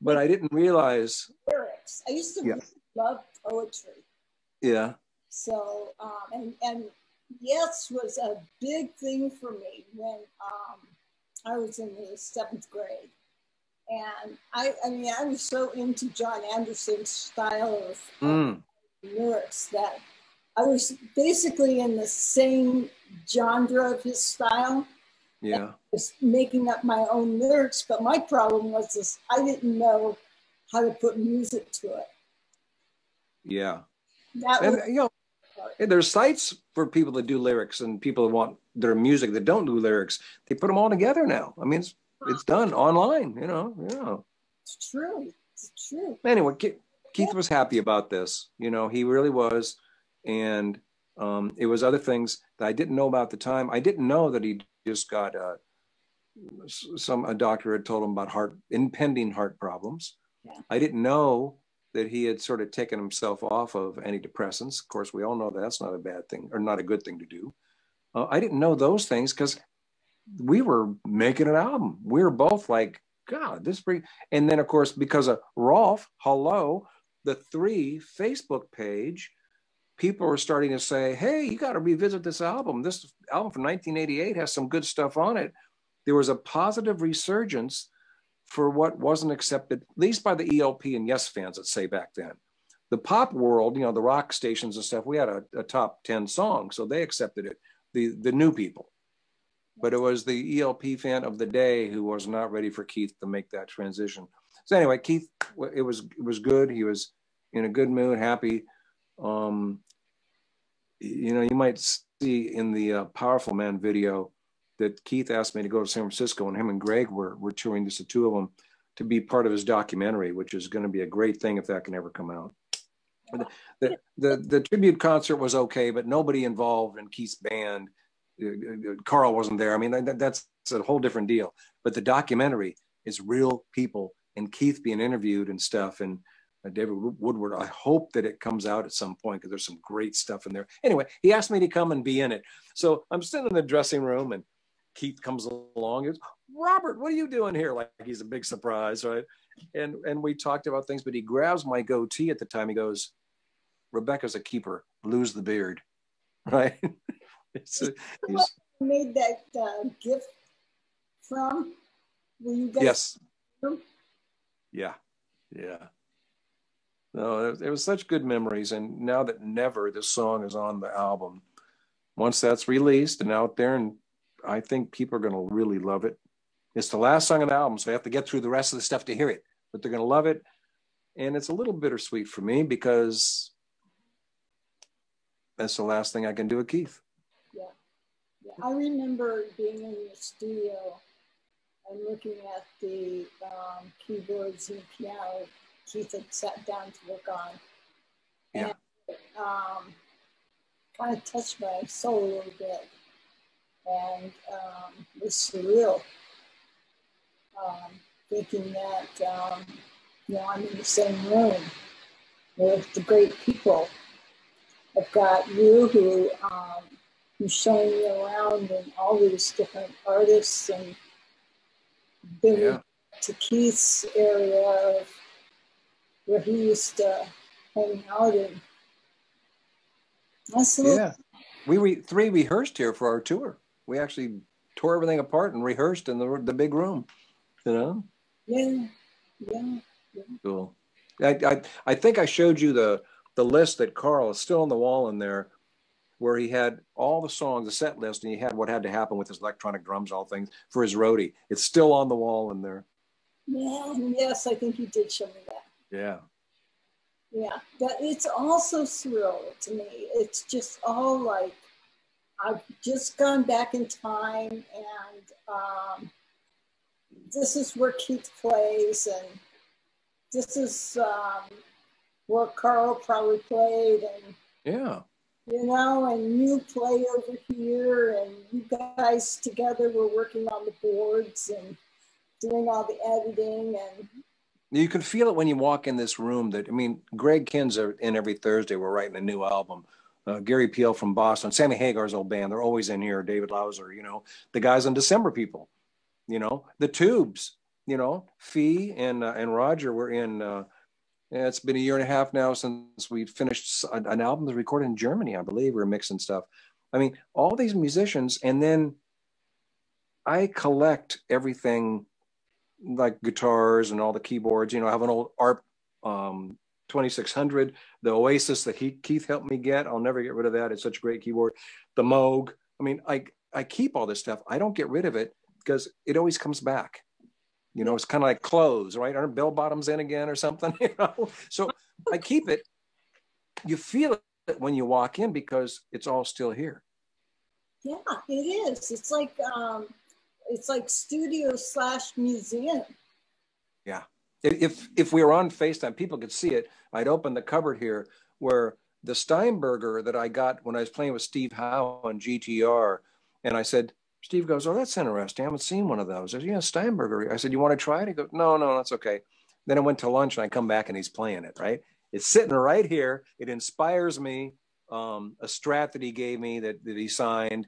But I didn't realize lyrics. I used to yeah. love poetry. Yeah. So um, and and yes was a big thing for me when um, I was in the seventh grade. And I, I mean, I was so into Jon Anderson's style of mm. lyrics that I was basically in the same genre of his style. Yeah. Was making up my own lyrics, but my problem was this I didn't know how to put music to it. Yeah. That and, was, you know, there's sites for people that do lyrics and people that want their music that don't do lyrics. They put them all together now. I mean, it's it's done online. You know, yeah. It's true. It's true. Anyway, Keith was happy about this. You know, he really was, and um, it was other things that I didn't know about at the time. I didn't know that he just got uh, some a doctor had told him about heart impending heart problems. Yeah. I didn't know that he had sort of taken himself off of antidepressants. Of course, we all know that's not a bad thing or not a good thing to do. Uh, I didn't know those things because we were making an album. We were both like, God, this pretty. And then, of course, because of Rolf, hello, the three Facebook page, people were starting to say, hey, you got to revisit this album. This album from 1988 has some good stuff on it. There was a positive resurgence for what wasn't accepted, at least by the ELP and Yes fans, let's say back then. The pop world, you know, the rock stations and stuff, we had a, a top 10 song, so they accepted it, the, the new people. But it was the ELP fan of the day who was not ready for Keith to make that transition. So anyway, Keith, it was it was good. He was in a good mood, happy. Um, you know, you might see in the uh, Powerful Man video, that Keith asked me to go to San Francisco, and him and Greg were were touring just the two of them to be part of his documentary, which is going to be a great thing if that can ever come out. The, the, the, tribute concert was okay, but nobody involved in Keith's band. Uh, uh, Carl wasn't there. I mean, that, that's a whole different deal. But the documentary is real people and Keith being interviewed and stuff. And uh, David Woodward. I hope that it comes out at some point because there's some great stuff in there. Anyway, he asked me to come and be in it. So I'm sitting in the dressing room and Keith comes along and Robert, what are you doing here? Like he's a big surprise, right? And and we talked about things, but he grabs my goatee at the time. He goes, Rebecca's a keeper, lose the beard. <laughs> Right? it's a, made that uh, gift from? Were you guys yes. Yeah. Yeah. No, it, was such good memories. And now that Never, this song is on the album, once that's released and out there and I think people are going to really love it. It's the last song on the album, so I have to get through the rest of the stuff to hear it, but they're going to love it. And it's a little bittersweet for me because that's the last thing I can do with Keith. Yeah. yeah. I remember being in the studio and looking at the um, keyboards and piano Keith had sat down to work on. And yeah. um, kind of touched my soul a little bit and um, was surreal. Um, thinking that um, you know I'm in the same room with the great people. I've got you who um, who's showing me around and all these different artists and been yeah. to Keith's area of where he used to hang out in. That's yeah. We re- three rehearsed here for our tour we actually tore everything apart and rehearsed in the the big room. You know. Yeah. Yeah. yeah. Cool. I, I I think I showed you the the list that Carl is still on the wall in there, where he had all the songs, the set list, and he had what had to happen with his electronic drums, all things for his roadie. It's still on the wall in there. Yeah, yes, I think you did show me that. Yeah. Yeah, but it's also surreal to me. It's just all like I've just gone back in time, and um, this is where Keith plays, and this is um, where Carl probably played, and yeah, you know, and you play over here, and you guys together were working on the boards and doing all the editing and you can feel it when you walk in this room that i mean greg kihn's in every thursday we're writing a new album. Uh, gary pihl from boston sammy hagar's old band they're always in here david lauser you know the guys on december people you know the tubes you know fee and uh, and roger were in uh, it's been a year and a half now since we finished an album that was recorded in germany i believe we are mixing stuff. I mean all these musicians and then i collect everything like guitars and all the keyboards. You know, I have an old ARP um, 2600, the OASYS that he, Keith helped me get. I'll never get rid of that. It's such a great keyboard. The Moog. I mean, I I keep all this stuff. I don't get rid of it because it always comes back. You know, it's kind of like clothes, right? Aren't bell bottoms in again or something? <laughs> You know, so I keep it. You feel it when you walk in because it's all still here. Yeah, it is. It's like um, it's like studio slash museum. Yeah. If if we were on FaceTime, people could see it. I'd open the cupboard here where the Steinberger that I got when I was playing with Steve Howe on GTR, and I said, Steve goes, "Oh, that's interesting. I haven't seen one of those." I said, "Yeah, Steinberger." I said, "You want to try it?" He goes, "No, no, that's okay." Then I went to lunch and I come back and he's playing it. Right? It's sitting right here. It inspires me. Um, a Strat that he gave me that, that he signed,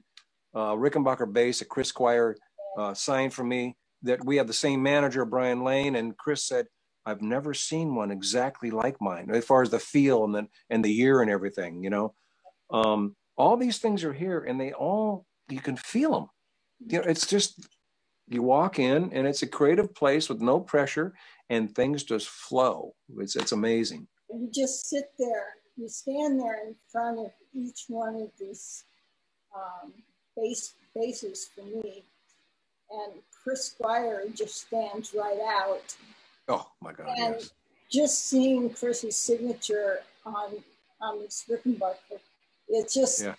uh, Rickenbacker bass, a Chris Squire uh, signed for me that we have the same manager, Brian Lane, and Chris said, I've never seen one exactly like mine, as far as the feel and the and the year and everything. You know, um, all these things are here, and they all you can feel them. You know, it's just you walk in, and it's a creative place with no pressure, and things just flow. It's it's amazing. You just sit there. You stand there in front of each one of these um, base bases for me, and Chris Squire just stands right out. Oh my God! And yes. just seeing Chris's signature on on this Rickenbacker, it just yeah.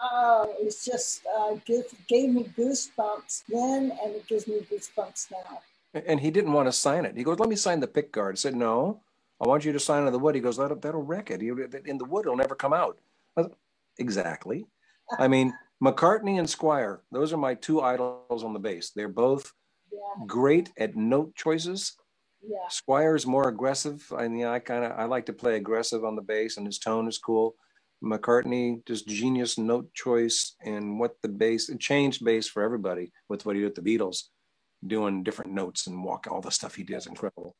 uh, it's just uh, give, gave me goosebumps then, and it gives me goosebumps now. And he didn't want to sign it. He goes, "Let me sign the pick guard." I said, "No, I want you to sign on the wood." He goes, "That'll, that'll wreck it. In the wood, it'll never come out." Said, exactly. I mean, McCartney and Squire, those are my two idols on the bass. They're both yeah. great at note choices. Yeah. Squire's more aggressive. I mean, I kind of I like to play aggressive on the bass, and his tone is cool. McCartney just genius note choice and what the bass it changed bass for everybody with what he did with the Beatles, doing different notes and walk all the stuff he did is incredible.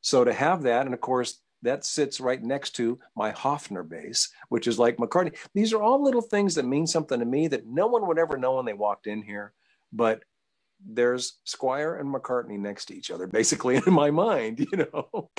So to have that, and of course that sits right next to my Hofner bass, which is like McCartney. These are all little things that mean something to me that no one would ever know when they walked in here. But there's Squire and McCartney next to each other, basically <laughs> in my mind, you know.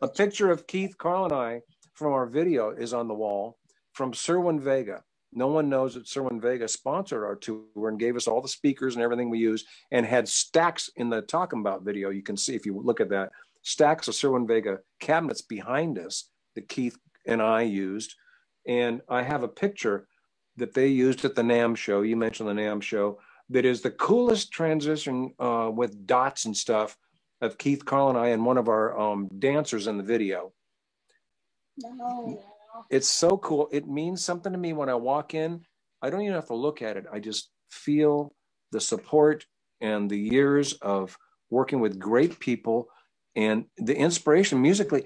A picture of Keith, Carl, and I from our video is on the wall from Cerwin Vega. No one knows that Cerwin Vega sponsored our tour and gave us all the speakers and everything we use and had stacks in the Talking About video. You can see if you look at that stacks of Cerwin Vega cabinets behind us that Keith and I used. And I have a picture that they used at the NAMM show. You mentioned the NAMM show. That is the coolest transition uh, with dots and stuff of Keith, Carl, and I, and one of our um, dancers in the video. No. It's so cool. It means something to me when I walk in. I don't even have to look at it. I just feel the support and the years of working with great people and the inspiration musically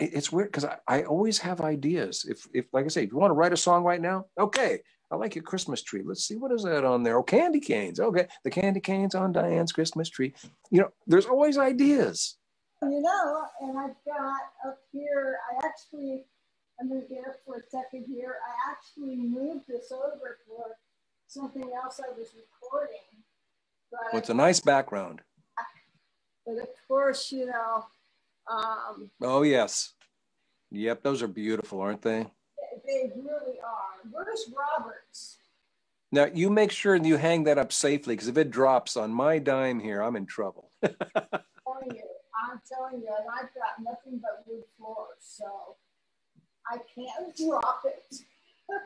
it's weird because I, I, always have ideas. If if like i say if you want to write a song right now okay i like your christmas tree. Let's see what is that on there? Oh candy canes. Okay the candy canes on dyanne's christmas tree. You know there's always ideas. You know and i've got up here i actually i'm going to get up for a second here. I actually moved this over for something else i was recording but well, it's a nice background but of course, you know. Um, oh, yes. Yep, those are beautiful, aren't they? They really are. Where's Roberts? Now, you make sure you hang that up safely because if it drops on my dime here, I'm in trouble. <laughs> I'm telling you, and I've got nothing but wood floors, so I can't <laughs> drop it.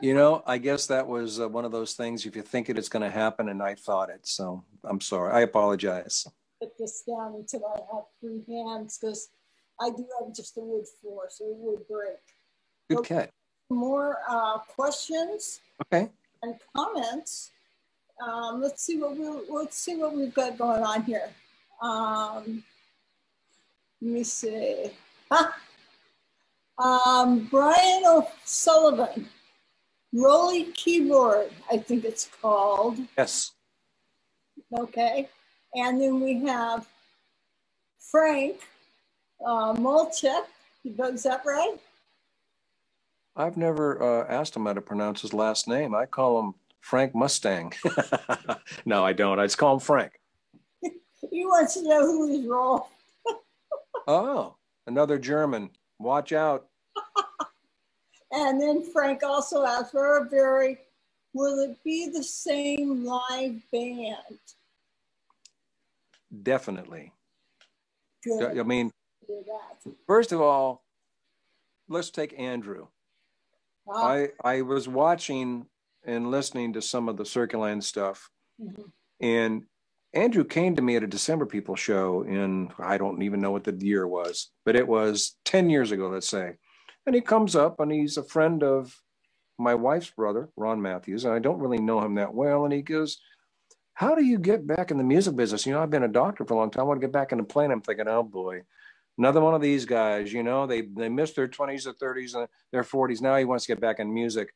you know, I guess that was uh, one of those things. If you think it, it's going to happen, and I thought it. So I'm sorry. I apologize. Put this down until I have free hands because I do have just a wood floor, so it would break. Okay. More uh, questions. Okay. And comments. Um, let's see what we let's see what we've got going on here. Um, let me see. <laughs> Um, Brian O'Sullivan, ROLI keyboard, I think it's called. Yes. Okay. And then we have Frank uh, Molchek. Is that right? I've never uh, asked him how to pronounce his last name. I call him Frank Mustang. <laughs> no, I don't. I just call him Frank. <laughs> he wants to know who he's wrong. <laughs> oh, another German. Watch out. and then Frank also asked for a very, will it be the same live band? Definitely. Good. I mean, first of all, let's take Andrew. Wow. I I was watching and listening to some of the Circuline stuff, mm-hmm. and Andrew came to me at a December People show in I don't even know what the year was, but it was ten years ago, let's say. And he comes up and he's a friend of my wife's brother, Ron Matthews, and I don't really know him that well. And he goes, How do you get back in the music business? You know, I've been a doctor for a long time. I want to get back into playing. I'm thinking, oh boy, another one of these guys, you know, they they missed their 20s or 30s and their 40s. Now he wants to get back in music.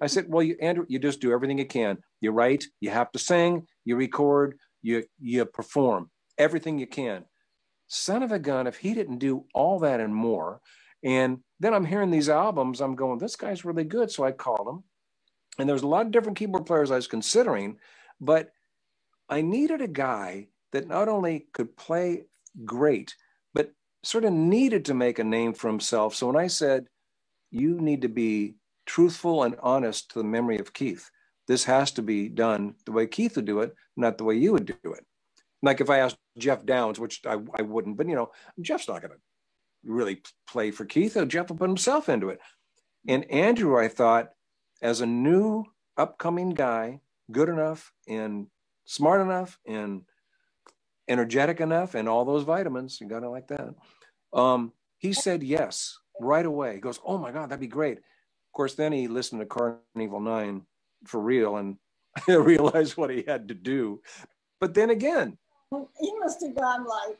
I said, well, you, Andrew, you just do everything you can. You write, you have to sing, you record, you you perform everything you can. Son of a gun, if he didn't do all that and more, and then I'm hearing these albums, I'm going, this guy's really good. So I called him. And there's a lot of different keyboard players I was considering, but I needed a guy that not only could play great, but sort of needed to make a name for himself. So when I said, you need to be truthful and honest to the memory of Keith, this has to be done the way Keith would do it, not the way you would do it. Like if I asked Geoff Downes, which I, I wouldn't, but you know, Geoff's not going to really play for Keith. Jeff will put himself into it. And Andrew, I thought, as a new upcoming guy, good enough and smart enough and energetic enough and all those vitamins, you got to like that. Um, he said yes right away. He goes, "Oh my God, that'd be great." Of course, then he listened to Karn Evil Nine for real and <laughs> realized what he had to do. But then again, he must have gone like.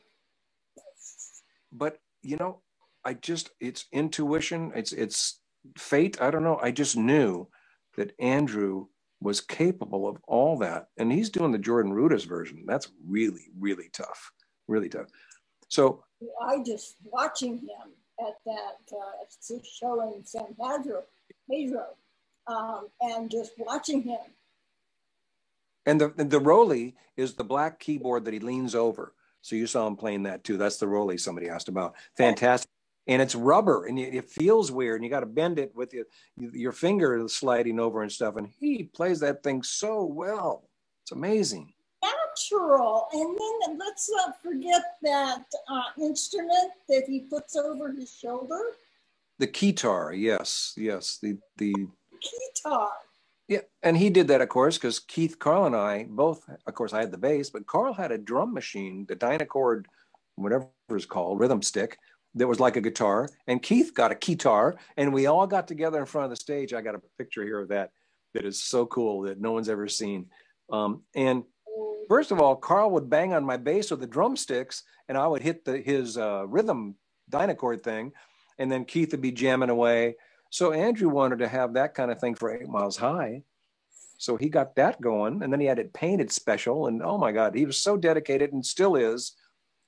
But you know, I just it's intuition. It's it's fate. I don't know. I just knew that Andrew was capable of all that, and he's doing the Jordan Rudess version. That's really really tough. Really tough. So I just watching him at that uh, show in San Pedro, Pedro, um, and just watching him. And the the ROLI is the black keyboard that he leans over. So you saw him playing that too. That's the ROLI somebody asked about. Fantastic. And it's rubber and it feels weird and you got to bend it with your, your finger sliding over and stuff. And he plays that thing so well. It's amazing natural. And then let's not forget that uh, instrument that he puts over his shoulder. The guitar, yes, yes, the the guitar. Yeah, and he did that, of course, because Keith, Carl, and I both, of course, I had the bass, but Carl had a drum machine, the Dynacord, whatever it's called, rhythm stick, that was like a guitar, and Keith got a guitar, and we all got together in front of the stage. I got a picture here of that that is so cool that no one's ever seen. Um, and First of all, Carl would bang on my bass with the drumsticks, and I would hit the, his uh, rhythm dynacord thing, and then Keith would be jamming away. So Andrew wanted to have that kind of thing for Eight Miles High. So he got that going, and then he had it painted special. And oh my God, he was so dedicated and still is.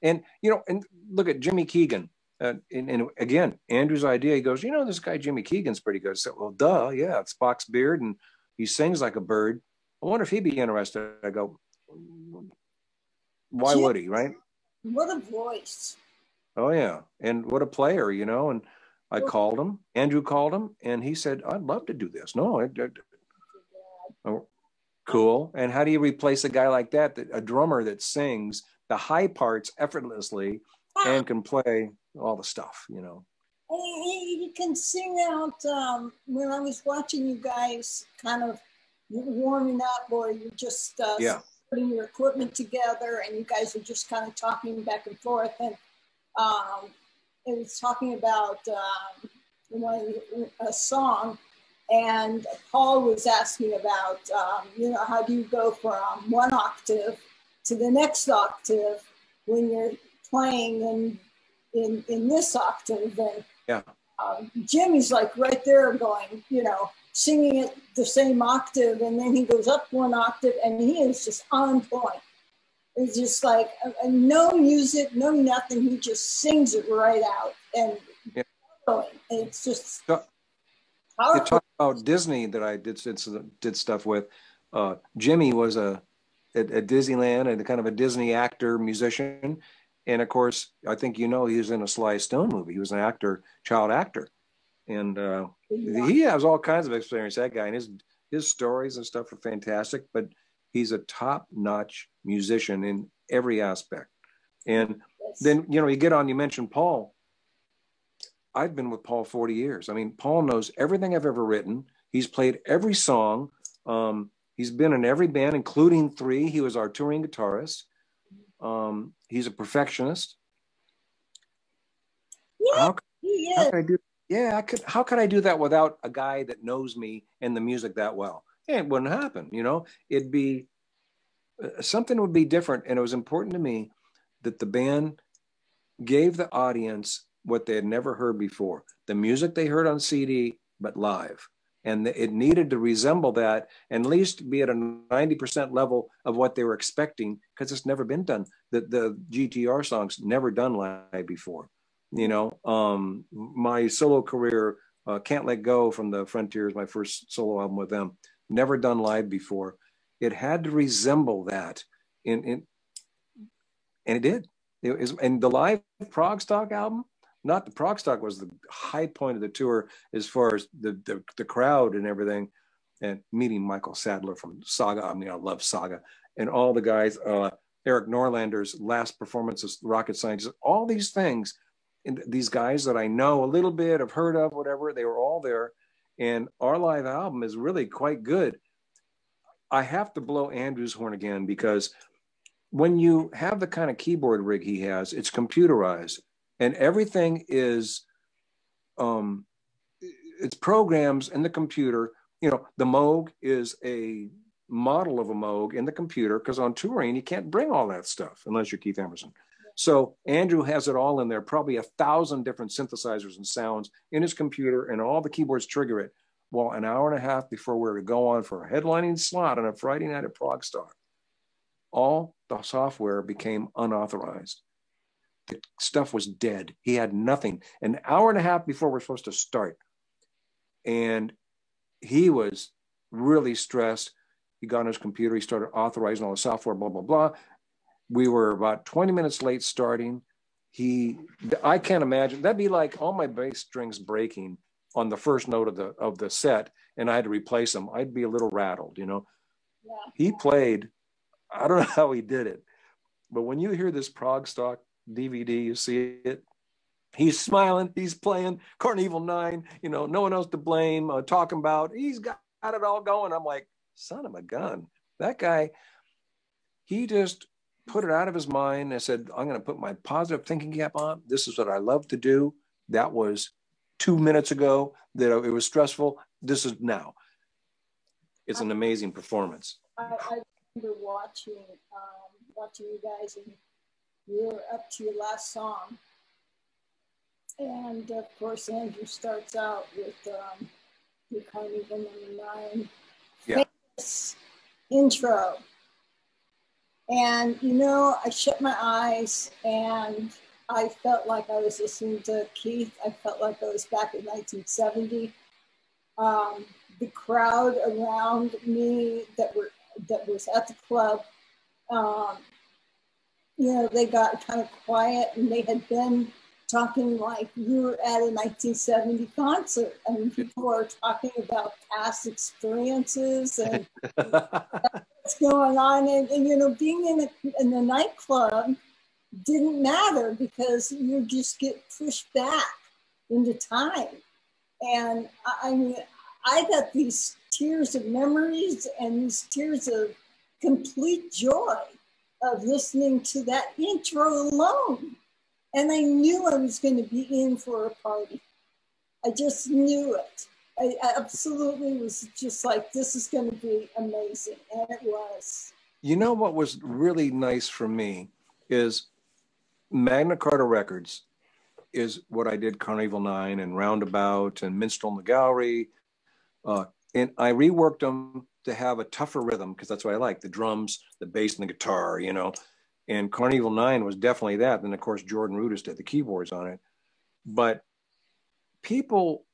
And you know, and look at Jimmy Keegan. Uh, and, and, again, Andrew's idea, he goes, you know, this guy Jimmy Keegan's pretty good. I said, well, duh, yeah, it's Spock's beard, and he sings like a bird. I wonder if he'd be interested. I go, why would he, right? What a voice. Oh, yeah. And what a player, you know. And I called him, Andrew called him, and he said, I'd love to do this. No, I, I, oh, cool. And how do you replace a guy like that, that, a drummer that sings the high parts effortlessly and can play all the stuff, you know. He can sing out. Um, when I was watching you guys kind of warming up, or you just uh, yeah. putting your equipment together, and you guys are just kind of talking back and forth, and um, it was talking about um, one, a song, and Paul was asking about, um, you know, how do you go from one octave to the next octave when you're playing in in, in this octave and yeah. um, jimmy's like right there going you know singing it the same octave and then he goes up one octave and he is just on point. It's just like uh, uh no music no nothing. He just sings it right out and yeah. it's just so, you talk about disney that i did did, did stuff with. Uh, jimmy was a at, at Disneyland and kind of a Disney actor musician. And of course, I think you know he was in a Sly Stone movie. He was an actor, child actor, and uh, yeah. he has all kinds of experience. That guy and his his stories and stuff are fantastic. But he's a top notch musician in every aspect. And yes. then you know you get on. You mentioned Paul. I've been with Paul 40 years. I mean, Paul knows everything I've ever written. He's played every song. Um, He's been in every band, including three. He was our touring guitarist. Um, he's a perfectionist. Yeah, how, he how I do? Yeah, I could. How could I do that without a guy that knows me and the music that well? Yeah, it wouldn't happen. You know, it'd be uh, something would be different, and it was important to me that the band gave the audience what they had never heard before: the music they heard on CD, but live and it needed to resemble that and at least be at a 90% level of what they were expecting because it's never been done. The, the gtr songs never done live before you know? Um, my solo career uh, can't let go from the frontiers my first solo album with them. Never done live before. It had to resemble that in, in and it did. It was, and the live Progstock album not the Progstock was the high point of the tour as far as the, the, the crowd and everything and meeting Michael Sadler from Saga. I mean, I love Saga and all the guys, uh, Erik Norlander's last performance as Rocket Scientist, all these things. And these guys that I know a little bit, have heard of, whatever, they were all there. And our live album is really quite good. I have to blow Andrew's horn again because when you have the kind of keyboard rig he has, it's computerized and everything is um, it's programs in the computer. You know, the Moog is a model of a Moog in the computer because on touring you can't bring all that stuff unless you're Keith Emerson. So Andrew has it all in there, probably a thousand different synthesizers and sounds in his computer, and all the keyboards trigger it. Well, an hour and a half before we are to go on for a headlining slot on a Friday night at Progstock, all the software became unauthorized the stuff was dead. He had nothing. An hour and a half before we're supposed to start. And he was really stressed. He got on his computer, he started authorizing all the software, blah, blah, blah. We were about 20 minutes late starting. He, I can't imagine, that'd be like all my bass strings breaking on the first note of the of the set and I had to replace them. I'd be a little rattled, you know. Yeah. He played, I don't know <laughs> how he did it, but when you hear this Progstock DVD, you see it. He's smiling, he's playing Karn Evil Nine, you know, no one else to blame, uh, talking about, he's got it all going. I'm like, son of a gun. That guy, he just put it out of his mind and said, I'm going to put my positive thinking cap on. This is what I love to do. That was two minutes ago that it was stressful. This is now. It's an amazing performance. I, I remember watching um, watching you guys and you're up to your last song. And of course, Andrew starts out with um, the Karn Evil number nine yeah. famous intro. And you know, I shut my eyes and I felt like I was listening to Keith. I felt like I was back in 1970. Um, the crowd around me that were that was at the club um, you know, they got kind of quiet and they had been talking like you were at a 1970 concert. I mean, people are talking about past experiences and <laughs> what's going on. And, and, you know, being in, a, in the nightclub didn't matter because you just get pushed back into time. And I mean, I got these tears of memories and these tears of complete joy of listening to that intro alone. And I knew I was going to be in for a party. I just knew it. I, absolutely was just like, this is going to be amazing. And it was. You know what was really nice for me is Magna Carta Records is what I did Karn Evil Nine and Roundabout and Minstrel in the Gallery. Uh, and I reworked them to have a tougher rhythm because that's what I like the drums, the bass, and the guitar, you know. And Karn Evil Nine was definitely that. And of course, Jordan Rudess did the keyboards on it. But people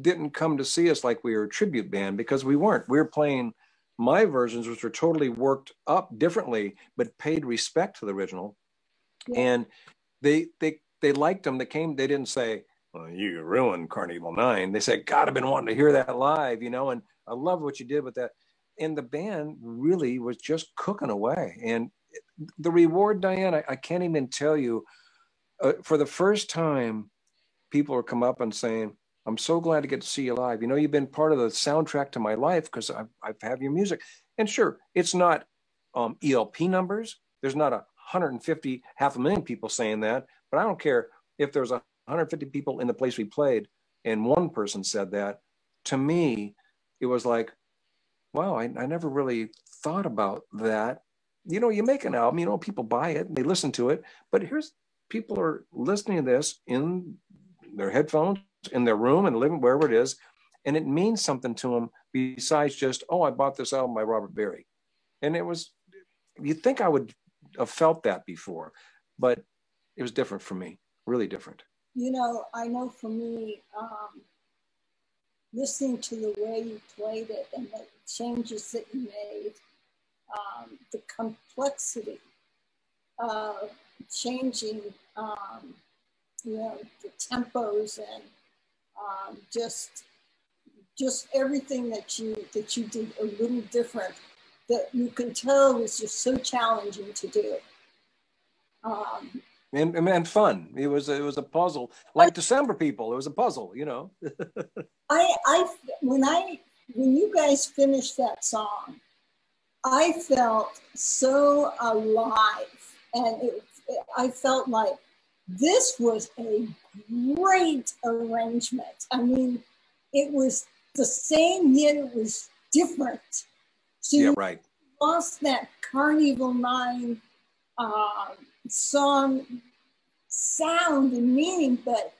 didn't come to see us like we were a tribute band because we weren't. We were playing my versions, which were totally worked up differently, but paid respect to the original. Yeah. And they they they liked them. They came. They didn't say, well, "You ruined Karn Evil 9. They said, "God, I've been wanting to hear that live," you know. And I love what you did with that. And the band really was just cooking away. And the reward, Dyanne, I, I can't even tell you. Uh, for the first time, people are come up and saying, I'm so glad to get to see you live. You know, you've been part of the soundtrack to my life because I've, I've have your music. And sure, it's not um, ELP numbers. There's not a 150, half a million people saying that, but I don't care if there's a 150 people in the place we played and one person said that. To me, it was like, wow, I, I never really thought about that. You know, you make an album, you know, people buy it and they listen to it, but here's people are listening to this in their headphones in their room and living wherever it is, and it means something to them besides just oh I bought this album by Robert Berry, and it was you'd think I would have felt that before, but it was different for me, really different. You know, I know for me, um, listening to the way you played it and the changes that you made, um, the complexity of changing, um, you know, the tempos and um, just just everything that you that you did a little different that you can tell was just so challenging to do. Um, and, and fun. It was it was a puzzle, like December people. It was a puzzle, you know. <laughs> I I when I when you guys finished that song, I felt so alive, and it, I felt like this was a great arrangement. I mean, it was the same, yet it was different. So yeah, right. Lost that Karn Evil Nine uh, song sound and meaning, but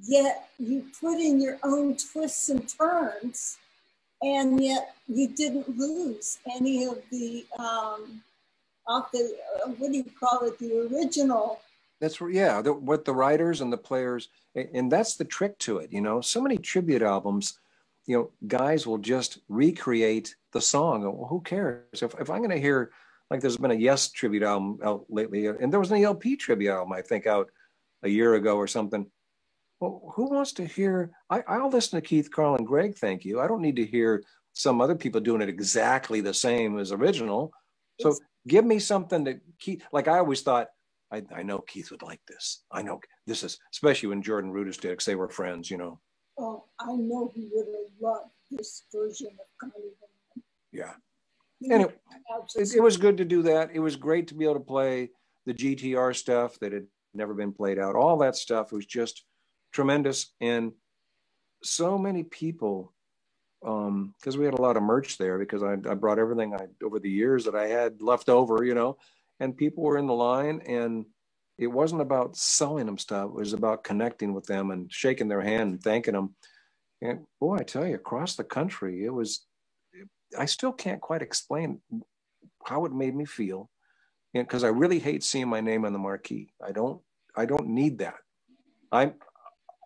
yet you put in your own twists and turns, and yet you didn't lose any of the um, off the uh, what do you call it the original. That's yeah the, what the writers and the players and that's the trick to it you know? So many tribute albums you know guys will just recreate the song. Well, who cares? If, if i'm going to hear like there's been a yes tribute album out lately and there was an elp tribute album i think out a year ago or something well who wants to hear I, i'll listen to keith carl and greg thank you i don't need to hear some other people doing it exactly the same as original so give me something to keep like i always thought I, I know Keith would like this. I know this is especially when Jordan Rudess did it, because they were friends, you know. Oh, I know he would have loved this version of Karn Evil. Yeah. Anyway, it, it was good to do that. It was great to be able to play the GTR stuff that had never been played out. All that stuff was just tremendous. And so many people, because um, we had a lot of merch there because I, I brought everything I over the years that I had left over, you know, and people were in the line and it wasn't about selling them stuff it was about connecting with them and shaking their hand and thanking them and boy i tell you across the country it was i still can't quite explain how it made me feel because i really hate seeing my name on the marquee i don't i don't need that i'm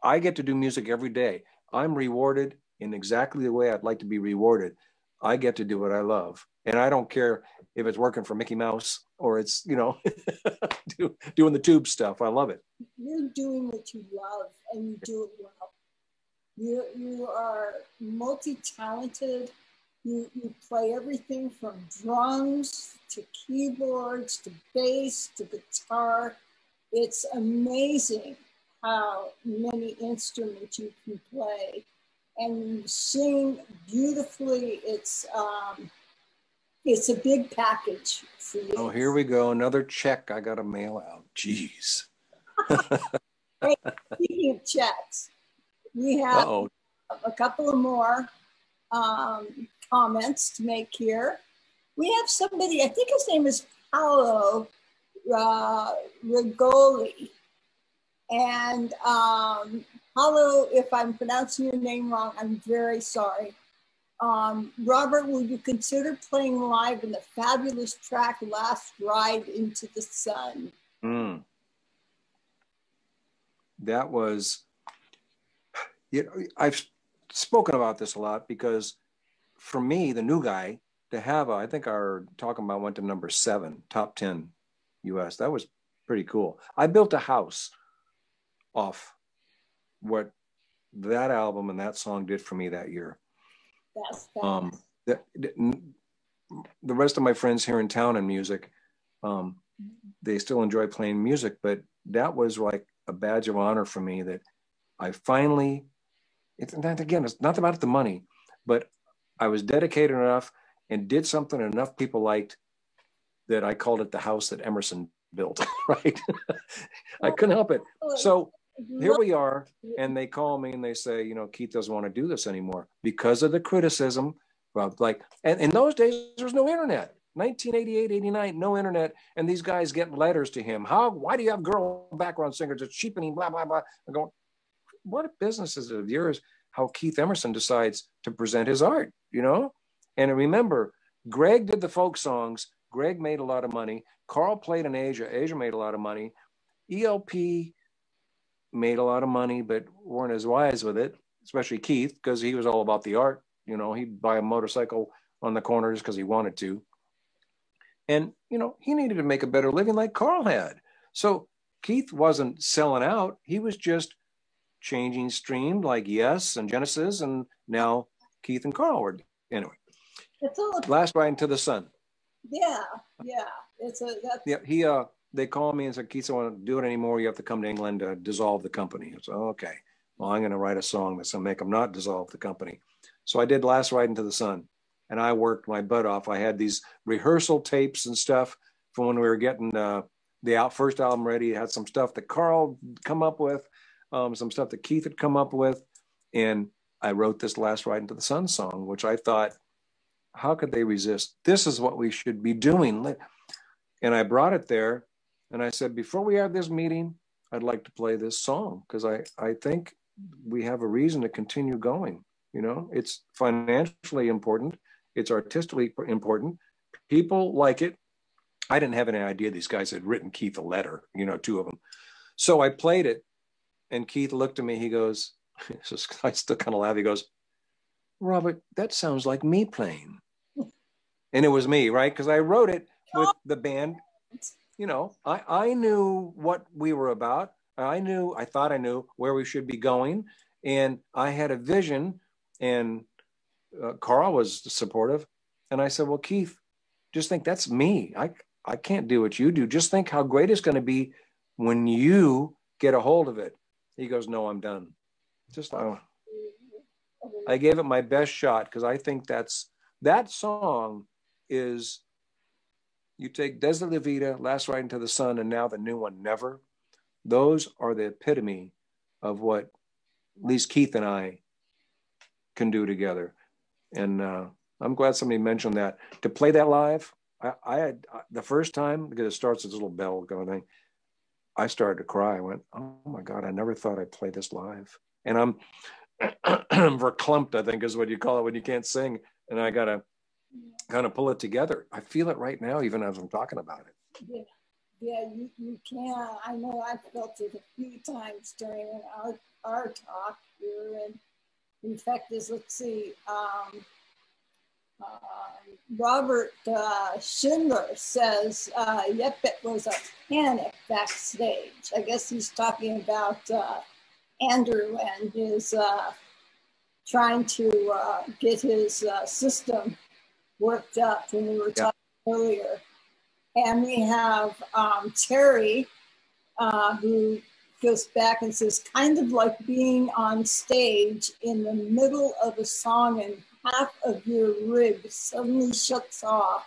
i get to do music every day i'm rewarded in exactly the way i'd like to be rewarded i get to do what i love and i don't care if it's working for Mickey Mouse or it's you know <laughs> do, doing the tube stuff. I love it. You're doing what you love and you do it well. You you are multi talented, You, you play everything from drums to keyboards to bass to guitar. It's amazing how many instruments you can play and you sing beautifully. It's um, it's a big package for you. Oh, here we go. Another check I got to mail out. Jeez. <laughs> hey, speaking of checks, we have Uh-oh. a couple of more um, comments to make here. We have somebody, I think his name is Paolo uh, Rigoli. And um, Paolo, if I'm pronouncing your name wrong, I'm very sorry. Um, Robert, will you consider playing live in the fabulous track Last Ride into the Sun? Mm. That was, you know, I've spoken about this a lot because for me, the new guy, to have a, I think our talking about went to number seven, top 10 US. That was pretty cool. I built a house off what that album and that song did for me that year. That's um, the, the rest of my friends here in town in music, um, they still enjoy playing music, but that was like a badge of honor for me that I finally, it's not, again, it's not about the money, but I was dedicated enough and did something enough people liked that I called it the house that Emerson built, <laughs> right? I couldn't help it. So here we are and they call me and they say you know keith doesn't want to do this anymore because of the criticism well, like and in those days there was no internet 1988 89 no internet and these guys get letters to him how why do you have girl background singers it's cheapening blah blah blah i'm going what business is it of yours how keith emerson decides to present his art you know and remember greg did the folk songs greg made a lot of money carl played in asia asia made a lot of money elp made a lot of money, but weren't as wise with it, especially Keith, because he was all about the art. You know, he'd buy a motorcycle on the corners because he wanted to. And, you know, he needed to make a better living like Carl had. So Keith wasn't selling out. He was just changing stream like Yes and Genesis. And now Keith and Carl were, anyway. It's all Last Ride into the Sun. Yeah, yeah. It's a, that's... Yeah, he, uh, they called me and said, Keith, I want to do it anymore. You have to come to England to dissolve the company. I said, okay, well, I'm going to write a song that's going to make them not dissolve the company. So I did Last Ride into the Sun and I worked my butt off. I had these rehearsal tapes and stuff from when we were getting uh, the out first album ready. It had some stuff that Carl come up with, um, some stuff that Keith had come up with. And I wrote this Last Ride into the Sun song, which I thought, how could they resist? This is what we should be doing. And I brought it there and I said, before we have this meeting, I'd like to play this song because I, I think we have a reason to continue going. You know, it's financially important, it's artistically important. People like it. I didn't have any idea these guys had written Keith a letter, you know, two of them. So I played it, and Keith looked at me. He goes, <laughs> <laughs> I still kind of laugh. He goes, Robert, that sounds like me playing. <laughs> And it was me, right? Because I wrote it with the band you know, I, I knew what we were about. I knew, I thought I knew where we should be going. And I had a vision, and uh, Carl was supportive. And I said, Well, Keith, just think that's me. I, I can't do what you do. Just think how great it's going to be when you get a hold of it. He goes, No, I'm done. Just, uh, I gave it my best shot because I think that's that song is you take Desde la Vida, Last Ride into the Sun, and now the new one, Never. Those are the epitome of what at least Keith and I can do together. And uh, I'm glad somebody mentioned that. To play that live, I, I had uh, the first time, because it starts with a little bell going thing, I started to cry. I went, oh my God, I never thought I'd play this live. And I'm <clears throat> verklempt, I think is what you call it when you can't sing. And I got to kind of pull it together. I feel it right now, even as I'm talking about it. Yeah, yeah you, you can. I know I felt it a few times during our, our talk here. And in fact, is let's see, um, Robert uh, Schindler says, uh, yep, it was a panic backstage. I guess he's talking about uh, Andrew and his uh, trying to uh, get his uh, system worked up when we were talking earlier. And we have um, Terry, uh, who goes back and says, kind of like being on stage in the middle of a song and half of your rig suddenly shuts off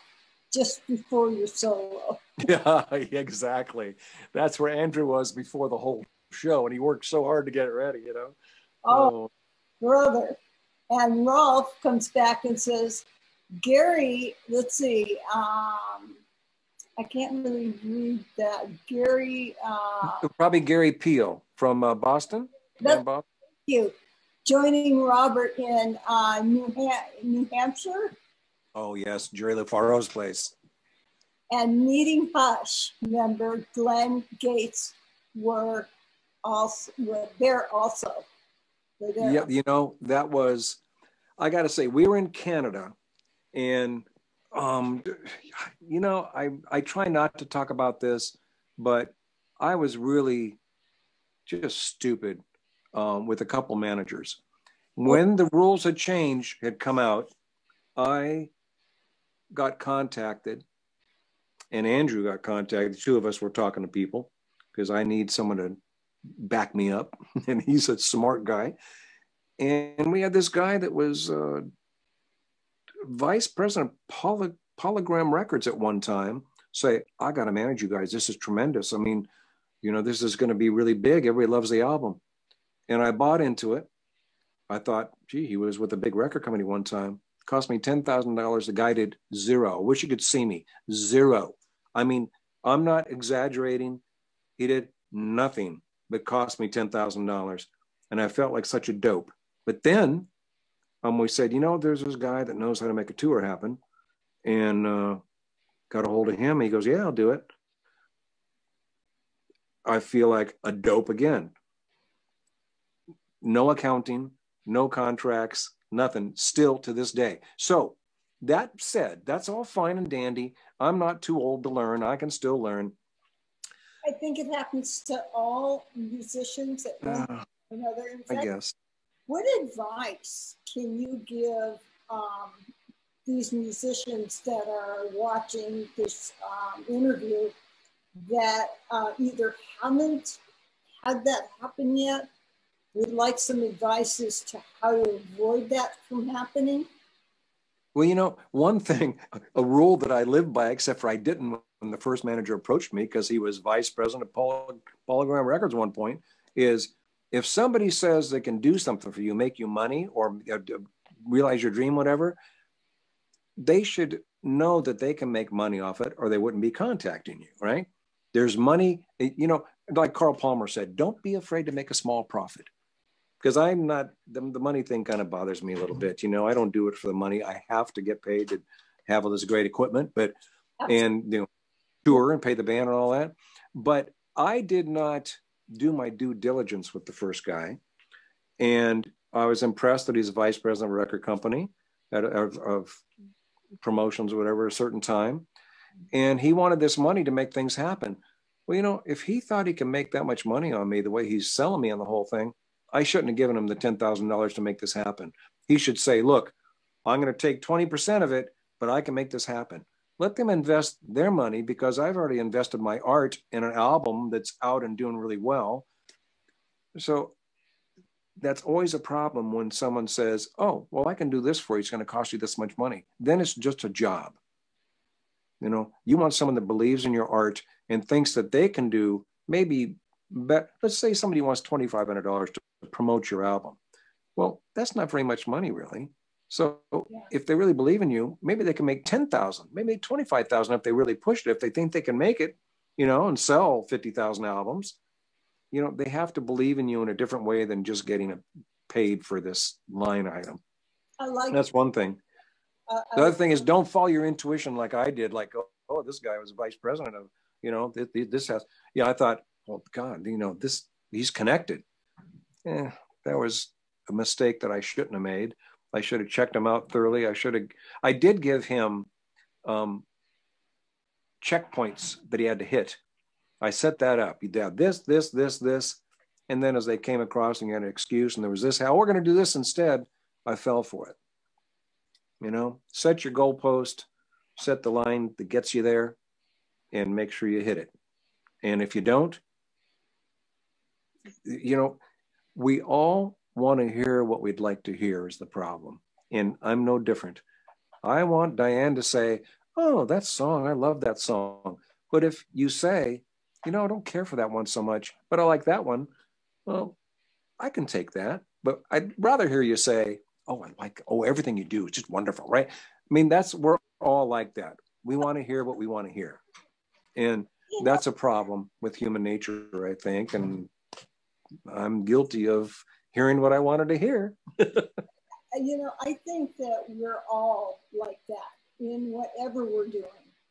just before your solo. <laughs> Yeah, exactly. That's where Andrew was before the whole show, and he worked so hard to get it ready, you know. Oh, oh. brother. And Rolf comes back and says, Gary, let's see, um, I can't really read that. Gary. Uh, Probably Gary Pihl from uh, Boston. That's Boston. you. Joining Robert in uh, New, ha- New Hampshire. Oh, yes, Jerry LaFaro's place. And meeting Hush member Glenn Gates were also were there also. There. Yeah, you know, that was, I got to say, we were in Canada and um, you know, I I try not to talk about this, but I was really just stupid um, with a couple managers. When the rules had changed, had come out, I got contacted, and Andrew got contacted. The two of us were talking to people because I need someone to back me up, <laughs> and he's a smart guy. And we had this guy that was uh, vice president Poly, Polygram Records at one time say, I got to manage you guys. This is tremendous. I mean, you know, this is going to be really big. Everybody loves the album. And I bought into it. I thought, gee, he was with a big record company one time. It cost me $10,000. The guy did zero. I wish you could see me. Zero. I mean, I'm not exaggerating. He did nothing but cost me $10,000. And I felt like such a dope. But then um, we said, you know, there's this guy that knows how to make a tour happen, and uh, got a hold of him. He goes, yeah, I'll do it. I feel like a dope again. No accounting, no contracts, nothing. Still to this day. So that said, that's all fine and dandy. I'm not too old to learn. I can still learn. I think it happens to all musicians at one uh, another. In fact, I guess. What advice can you give um, these musicians that are watching this um, interview that uh, either haven't had that happen yet, would like some advice as to how to avoid that from happening? Well, you know, one thing, a rule that I live by, except for I didn't when the first manager approached me because he was vice president of Poly- Polygram Records one point, is if somebody says they can do something for you, make you money or realize your dream, whatever, they should know that they can make money off it or they wouldn't be contacting you, right? There's money, you know, like Carl Palmer said, don't be afraid to make a small profit. Because I'm not, the, the money thing kind of bothers me a little mm-hmm. bit. You know, I don't do it for the money. I have to get paid to have all this great equipment, but, and, you know, tour and pay the band and all that. But I did not do my due diligence with the first guy. And I was impressed that he's vice president of a record company at, of, of promotions or whatever, a certain time. And he wanted this money to make things happen. Well, you know, if he thought he could make that much money on me the way he's selling me on the whole thing, I shouldn't have given him the $10,000 to make this happen. He should say, look, I'm going to take 20% of it, but I can make this happen let them invest their money because I've already invested my art in an album that's out and doing really well. So that's always a problem when someone says, Oh, well, I can do this for you. It's going to cost you this much money. Then it's just a job. You know, you want someone that believes in your art and thinks that they can do maybe, bet, let's say somebody wants $2,500 to promote your album. Well, that's not very much money, really. So yeah. if they really believe in you, maybe they can make 10,000, maybe 25,000 if they really push it. If they think they can make it, you know, and sell 50,000 albums, you know, they have to believe in you in a different way than just getting paid for this line item. I like That's one thing. Uh, the other thing is don't follow your intuition like I did. Like, oh, oh this guy was a vice president of, you know, this, this house. Yeah, I thought, oh God, you know, this, he's connected. Yeah, that was a mistake that I shouldn't have made. I should have checked him out thoroughly. I should have. I did give him um, checkpoints that he had to hit. I set that up. He did this, this, this, this, and then as they came across and he had an excuse, and there was this. How we're going to do this instead. I fell for it. You know, set your goalpost, set the line that gets you there, and make sure you hit it. And if you don't, you know, we all want to hear what we'd like to hear is the problem. And I'm no different. I want Dyanne to say, Oh, that song, I love that song. But if you say, you know, I don't care for that one so much, but I like that one, well, I can take that. But I'd rather hear you say, Oh, I like, oh, everything you do is just wonderful, right? I mean, that's, we're all like that. We want to hear what we want to hear. And that's a problem with human nature, I think. And I'm guilty of hearing what I wanted to hear. <laughs> you know, I think that we're all like that in whatever we're doing.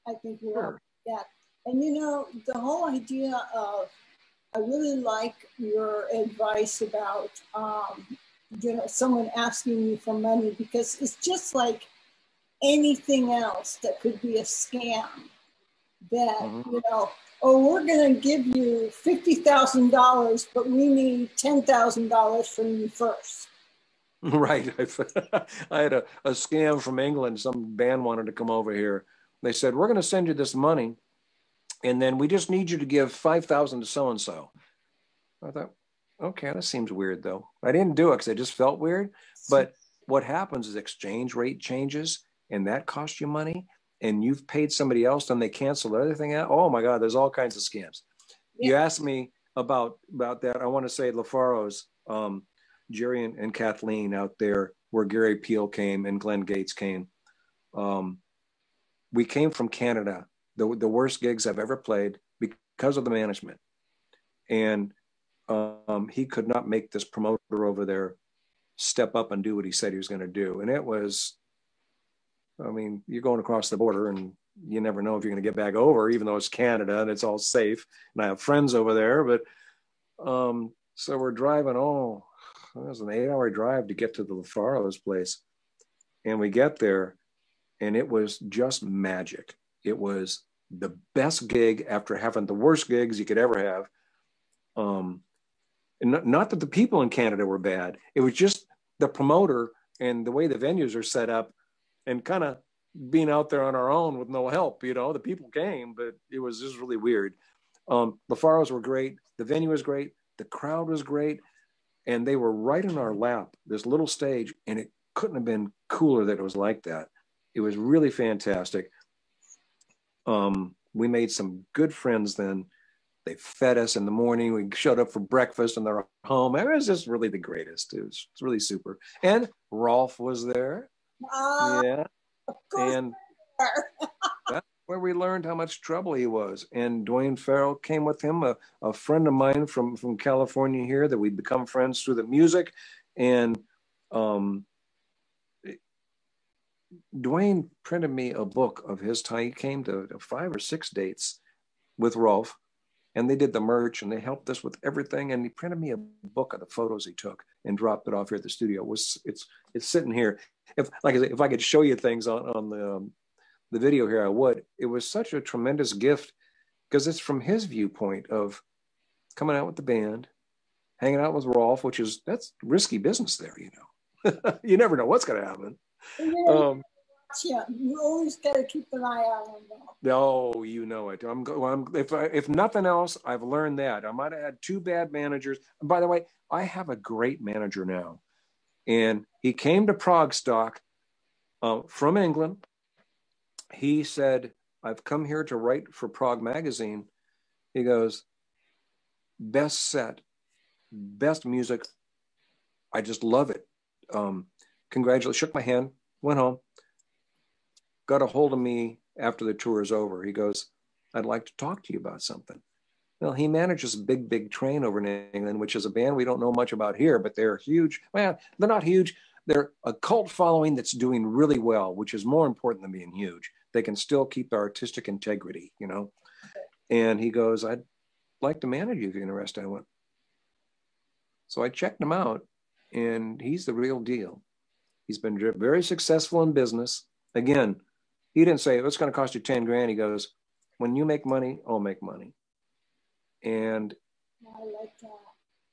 I think we're sure. all like that. And you know, the whole idea of, I really like your advice about, um, you know, someone asking you for money because it's just like anything else that could be a scam that, mm-hmm. you know, oh, we're going to give you $50,000, but we need $10,000 from you first. <laughs> Right. <laughs> I had a, a scam from England. Some band wanted to come over here. They said, we're going to send you this money, and then we just need you to give 5000 to so-and-so. I thought, okay, that seems weird, though. I didn't do it because it just felt weird. But what happens is exchange rate changes, and that costs you money and you've paid somebody else and they cancel everything out. Oh my God, there's all kinds of scams. Yeah. You asked me about about that. I want to say LaFaro's, um, Jerry and, and, Kathleen out there where Gary Pihl came and Glenn Gates came. Um, we came from Canada, the, the worst gigs I've ever played because of the management. And um, he could not make this promoter over there step up and do what he said he was going to do. And it was I mean, you're going across the border and you never know if you're going to get back over, even though it's Canada and it's all safe. And I have friends over there, but um, so we're driving. Oh, it was an eight-hour drive to get to the LaFaro's place, and we get there, and it was just magic. It was the best gig after having the worst gigs you could ever have. Um, and not, not that the people in Canada were bad. It was just the promoter and the way the venues are set up and kind of being out there on our own with no help. You know, the people came, but it was just really weird. Um, the Faros were great. The venue was great. The crowd was great. And they were right in our lap, this little stage. And it couldn't have been cooler that it was like that. It was really fantastic. Um, we made some good friends then. They fed us in the morning. We showed up for breakfast in their home. It was just really the greatest. It was, it was really super. And Rolf was there. Uh, yeah. And <laughs> that's where we learned how much trouble he was. And Dwayne Farrell came with him, a, a friend of mine from, from California here that we'd become friends through the music. And um, Dwayne printed me a book of his time. He came to, to five or six dates with Rolf and they did the merch and they helped us with everything. And he printed me a book of the photos he took and dropped it off here at the studio. It was it's it's sitting here. If like I said, if I could show you things on on the um, the video here, I would. It was such a tremendous gift because it's from his viewpoint of coming out with the band, hanging out with Rolf, which is that's risky business there. You know, <laughs> you never know what's going to happen. Um, yeah, you always got to keep an eye on him. No, you know it. I'm, I'm if I, if nothing else, I've learned that. I might have had two bad managers. And by the way, I have a great manager now, and he came to Progstock uh, from England. He said, "I've come here to write for Prog Magazine." He goes, "Best set, best music. I just love it." Um, congratulations. Shook my hand. Went home got a hold of me after the tour is over. He goes, I'd like to talk to you about something. Well, he manages a Big Big Train over in England, which is a band we don't know much about here, but they're huge. Well, they're not huge. They're a cult following that's doing really well, which is more important than being huge. They can still keep their artistic integrity, you know. And he goes, I'd like to manage you if you're interested. I went. So I checked him out, and he's the real deal. He's been very successful in business. Again, he didn't say it's going to cost you 10 grand. He goes, when you make money, I'll make money. And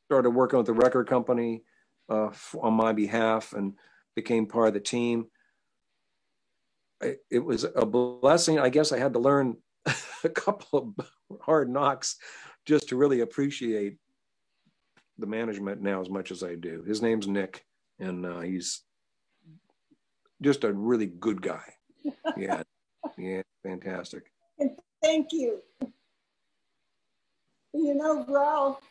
started working with the record company uh, on my behalf. And became part of the team. it was a blessing. I guess I had to learn <laughs> a couple of hard knocks just to really appreciate the management now as much as I do. His name's Nick, and uh, he's just a really good guy. <laughs> Yeah, yeah, fantastic. Thank you. You know, Rolf,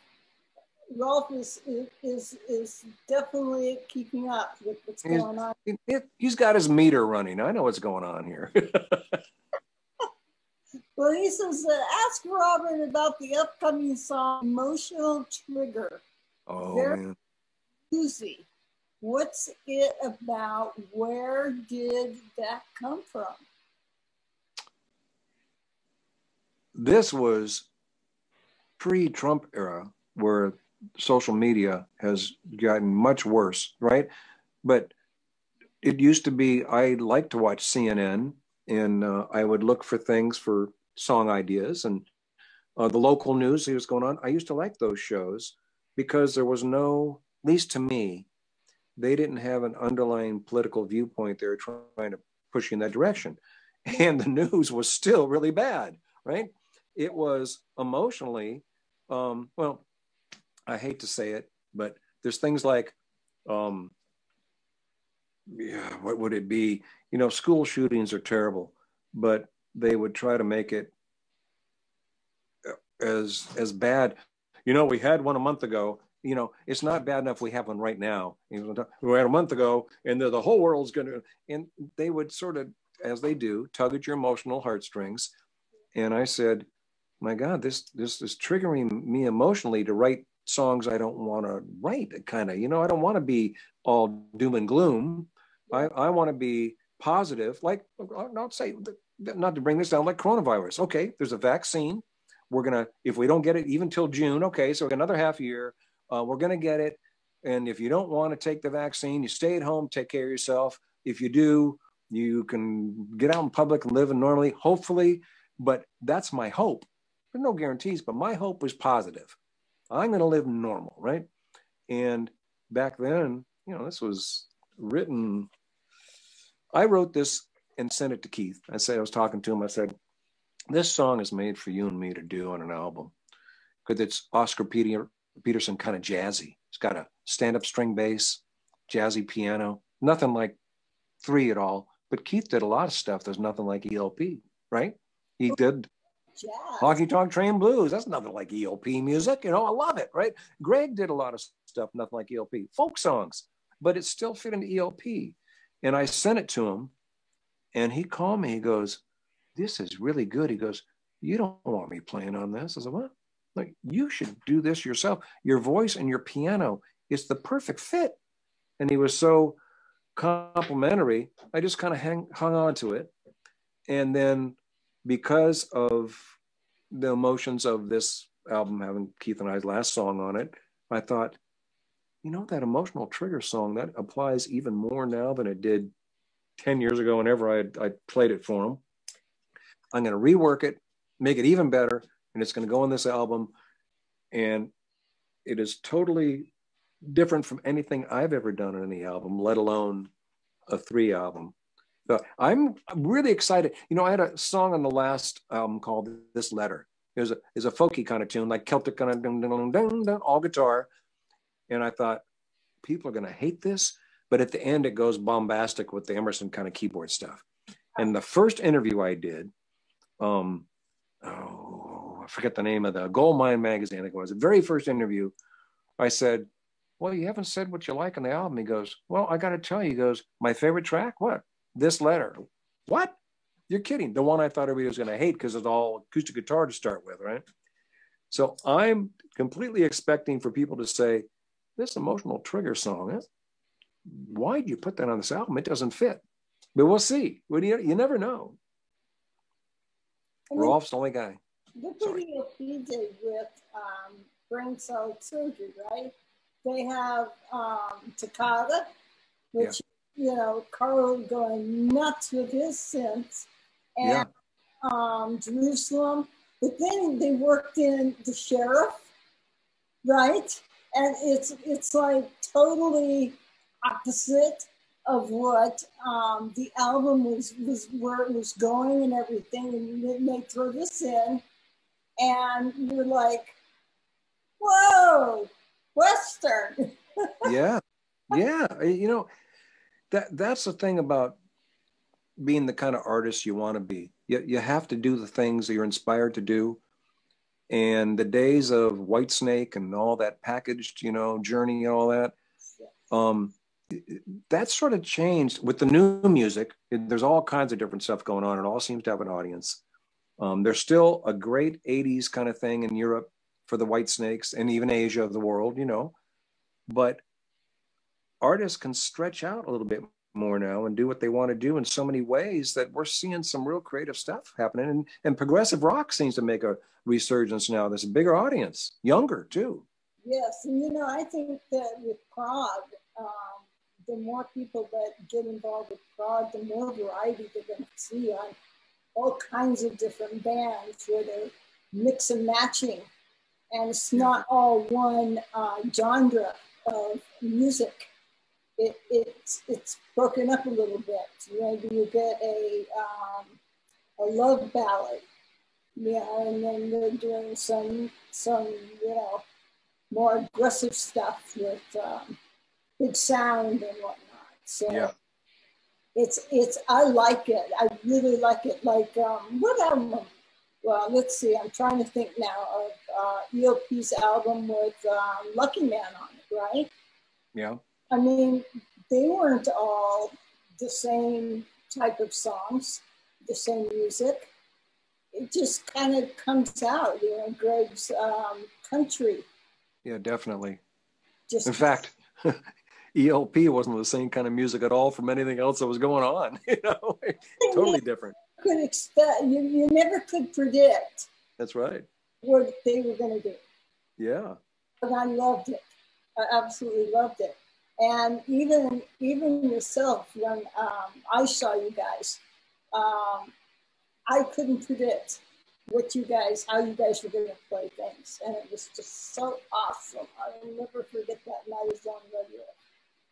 Rolf is is is definitely keeping up with what's he's, going on. He's got his meter running. I know what's going on here. <laughs> well, he says, uh, ask Robert about the upcoming song "Emotional Trigger." Oh Very man, easy. What's it about? Where did that come from? This was pre-Trump era where social media has gotten much worse, right? But it used to be I like to watch CNN and uh, I would look for things for song ideas and uh, the local news that was going on. I used to like those shows because there was no, at least to me, they didn't have an underlying political viewpoint they were trying to push in that direction. <laughs> And the news was still really bad, right? It was emotionally, um, well, I hate to say it, but there's things like, um, yeah, what would it be? You know, school shootings are terrible, but they would try to make it as as bad. You know, we had one a month ago. You know, it's not bad enough we have one right now. We had a month ago, and the, the whole world's going to. And they would sort of, as they do, tug at your emotional heartstrings. And I said, "My God, this this is triggering me emotionally to write songs I don't want to write, kind of. You know, I don't want to be all doom and gloom. I, I want to be positive, like, I not say, not to bring this down, like coronavirus. Okay, there's a vaccine. We're to, if we don't get it even till June, okay, so another half year, uh, we're to get it. And if you don't want to take the vaccine, you stay at home, take care of yourself. If you do, you can get out in public and live normally, hopefully. But that's my hope. There's no guarantees, but my hope was positive. I'm going to live normal, right? And back then, you know, this was written. I wrote this and sent it to Keith. I said, I was talking to him. I said, this song is made for you and me to do on an album because it's Oscar Peter, Peterson kind of jazzy. It's got a stand up string bass, jazzy piano, nothing like three at all. But Keith did a lot of stuff. There's nothing like ELP, right? He did jazz. Honky Tonk Train Blues. That's nothing like ELP music. You know, I love it, right? Greg did a lot of stuff, nothing like ELP. Folk songs, but it still fit into ELP. And I sent it to him and he called me. He goes, This is really good. He goes, You don't want me playing on this. I said, What? Like, you should do this yourself. Your voice and your piano is the perfect fit. And he was so complimentary. I just kind of hung on to it. And then because of the emotions of this album having Keith and I's last song on it, I thought, you know, that emotional trigger song that applies even more now than it did 10 years ago whenever I, I played it for him. I'm going to rework it, make it even better, and it's going to go on this album. And it is totally different from anything I've ever done on any album, let alone a three album. So I'm really excited. You know, I had a song on the last album called "This Letter." Is a is a folky kind of tune, like Celtic kind of dun, dun, dun, dun, all guitar. And I thought people are going to hate this, but at the end it goes bombastic with the Emerson kind of keyboard stuff. And the first interview I did, um, oh, I forget the name of the Goldmine magazine. I think it was the very first interview. I said, "Well, you haven't said what you like on the album." He goes, "Well, I got to tell you." He goes, "My favorite track, what?" This letter. What? You're kidding. The one I thought everybody was going to hate because it's all acoustic guitar to start with, right? So I'm completely expecting for people to say, this emotional trigger song, why'd you put that on this album? It doesn't fit. But we'll see. What do you, you never know. And Rolf's the only guy. The video he did with um, Brain Salad Surgery, right? They have um, Toccata, which you know, Carl going nuts with his synths and yeah. um, Jerusalem. But then they worked in the sheriff, right? And it's it's like totally opposite of what um, the album was was where it was going and everything, and then they throw this in, and you're like, "Whoa, Western!" <laughs> yeah, yeah. You know, that that's the thing about being the kind of artist you want to be. You, you have to do the things that you're inspired to do. And the days of Whitesnake and all that packaged, you know, journey and all that, um, that sort of changed with the new music. There's all kinds of different stuff going on. It all seems to have an audience. Um, there's still a great 80s kind of thing in Europe for the White Snakes and even Asia of the world, you know. But artists can stretch out a little bit more now and do what they want to do in so many ways that we're seeing some real creative stuff happening. And, and progressive rock seems to make a resurgence now. There's a bigger audience, younger too. Yes, and you know, I think that with prog, um, the more people that get involved with prog, the more variety they're going to see on all kinds of different bands where they're mix and matching, and it's not all one uh, genre of music it, it's it's broken up a little bit. Maybe you get a um, a love ballad, yeah, and then they're doing some some you know more aggressive stuff with um, big sound and whatnot. So yeah. it's it's I like it. I really like it. Like um, what album? Well, let's see. I'm trying to think now of uh, ELP's album with um, Lucky Man on it, right? Yeah. I mean, they weren't all the same type of songs, the same music. It just kind of comes out, you know, Greg's um, country. Yeah, definitely. Just in fact, <laughs> ELP wasn't the same kind of music at all from anything else that was going on. <laughs> You know, <laughs> totally different. Could expect you, you never could predict. That's right. What they were going to do. Yeah. But I loved it. I absolutely loved it. And even even yourself, when um, I saw you guys, um, I couldn't predict what you guys, how you guys were going to play things, and it was just so awesome. I'll never forget that night as on radio.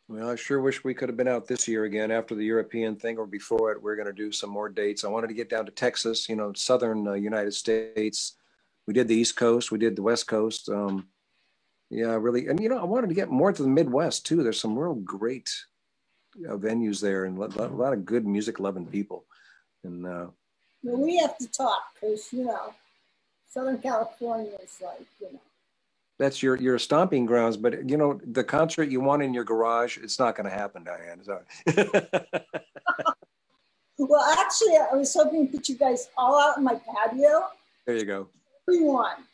Well, I sure wish we could have been out this year again after the European thing or before it. We're going to do some more dates. I wanted to get down to Texas, you know, southern uh, United States. We did the East Coast, we did the West Coast. Um, yeah, really. And you know, I wanted to get more to the Midwest too. There's some real great uh, venues there and a lot, of good music loving people. And uh, well, we have to talk because you know, Southern California is like you know. That's your your stomping grounds, but you know the concert you want in your garage, it's not going to happen, Dyanne. Sorry. <laughs> well, actually, I was hoping to put you guys all out in my patio. There you go. Everyone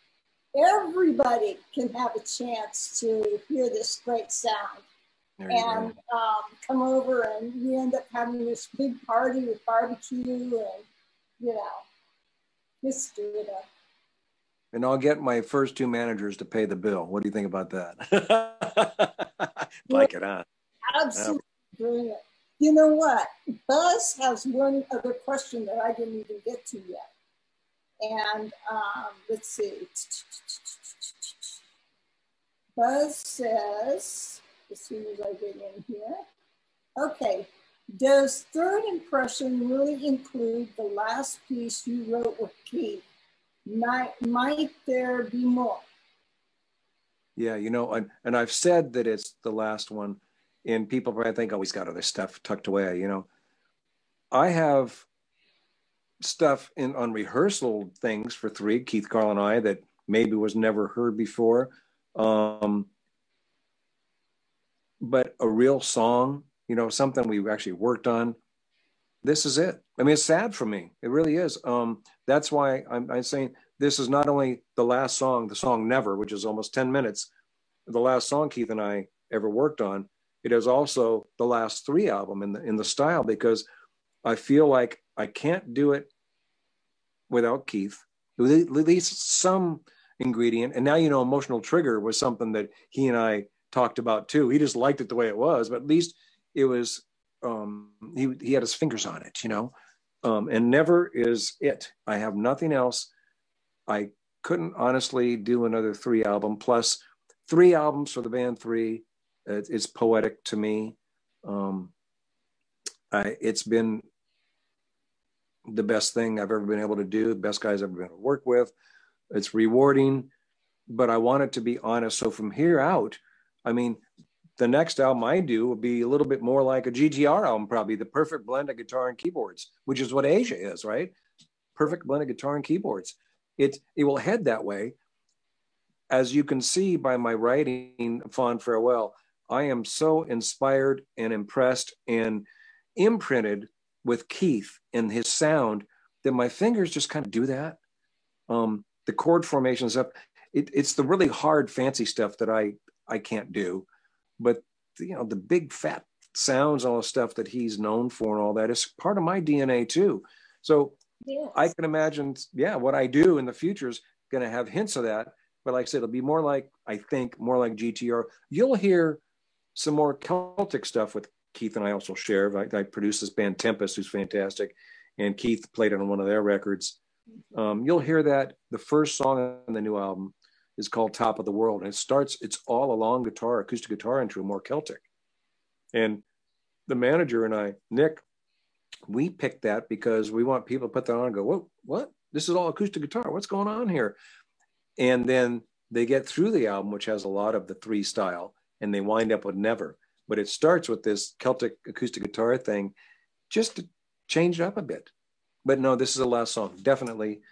everybody can have a chance to hear this great sound and um, come over and we end up having this big party with barbecue and you know just do it up and I'll get my first two managers to pay the bill. What do you think about that? <laughs> like it, huh? Absolutely yeah. brilliant. You know what? Buzz has one other question that I didn't even get to yet. And um, let's see. Buzz says, as soon as I get in here, okay, does third impression really include the last piece you wrote with Keith? Might, might there be more? Yeah, you know, and, and I've said that it's the last one, and people probably think, oh, he's got other stuff tucked away. You know, I have stuff in on rehearsal things for three, Keith Carl and I, that maybe was never heard before. Um, but a real song, you know, something we actually worked on. This is it. I mean, it's sad for me. It really is. Um, that's why I'm, I'm saying this is not only the last song, the song Never, which is almost 10 minutes, the last song Keith and I ever worked on. It is also the last three album in the in the style because I feel like I can't do it without Keith. It was At least some ingredient. And now you know, emotional trigger was something that he and I talked about too. He just liked it the way it was, but at least it was. Um, he he had his fingers on it, you know. Um, and never is it. I have nothing else. I couldn't honestly do another three album plus three albums for the band three. It, it's poetic to me. Um, I, it's been the best thing I've ever been able to do, the best guys I've ever been able to work with. It's rewarding, but I want it to be honest. So from here out, I mean, the next album I do will be a little bit more like a GTR album, probably the perfect blend of guitar and keyboards, which is what Asia is, right? Perfect blend of guitar and keyboards. It it will head that way. As you can see by my writing, Fond Farewell, I am so inspired and impressed and imprinted with Keith and his sound that my fingers just kind of do that. Um, the chord formations up. It, it's the really hard, fancy stuff that I I can't do, but you know the big fat sounds, all the stuff that he's known for, and all that is part of my DNA too. So yes. I can imagine, yeah, what I do in the future is going to have hints of that. But like I said, it'll be more like I think more like GTR. You'll hear some more Celtic stuff with Keith and I also share. I, I produce this band Tempest, who's fantastic, and Keith played on one of their records. Um, you'll hear that the first song on the new album is called Top of the World, and it starts. It's all a long guitar, acoustic guitar intro, more Celtic. And the manager and I, Nick, we picked that because we want people to put that on and go, "What? What? This is all acoustic guitar. What's going on here?" And then they get through the album, which has a lot of the three style, and they wind up with Never but it starts with this Celtic acoustic guitar thing just to change it up a bit. But no, this is the last song. Definitely.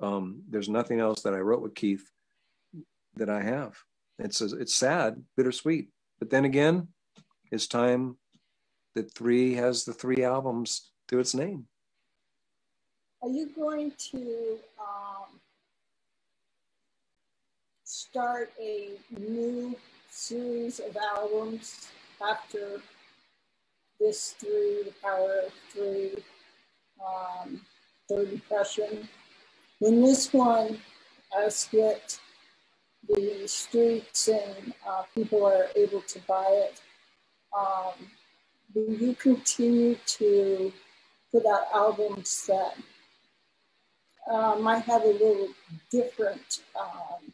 Um, there's nothing else that I wrote with Keith that I have. It's it's sad, bittersweet. But then again, it's time that three has the three albums to its name. Are you going to um, start a new series of albums after this three, the power of three, um, third impression. When this one I hit the streets and uh, people are able to buy it, um, you continue to put out albums that uh, might have a little different um,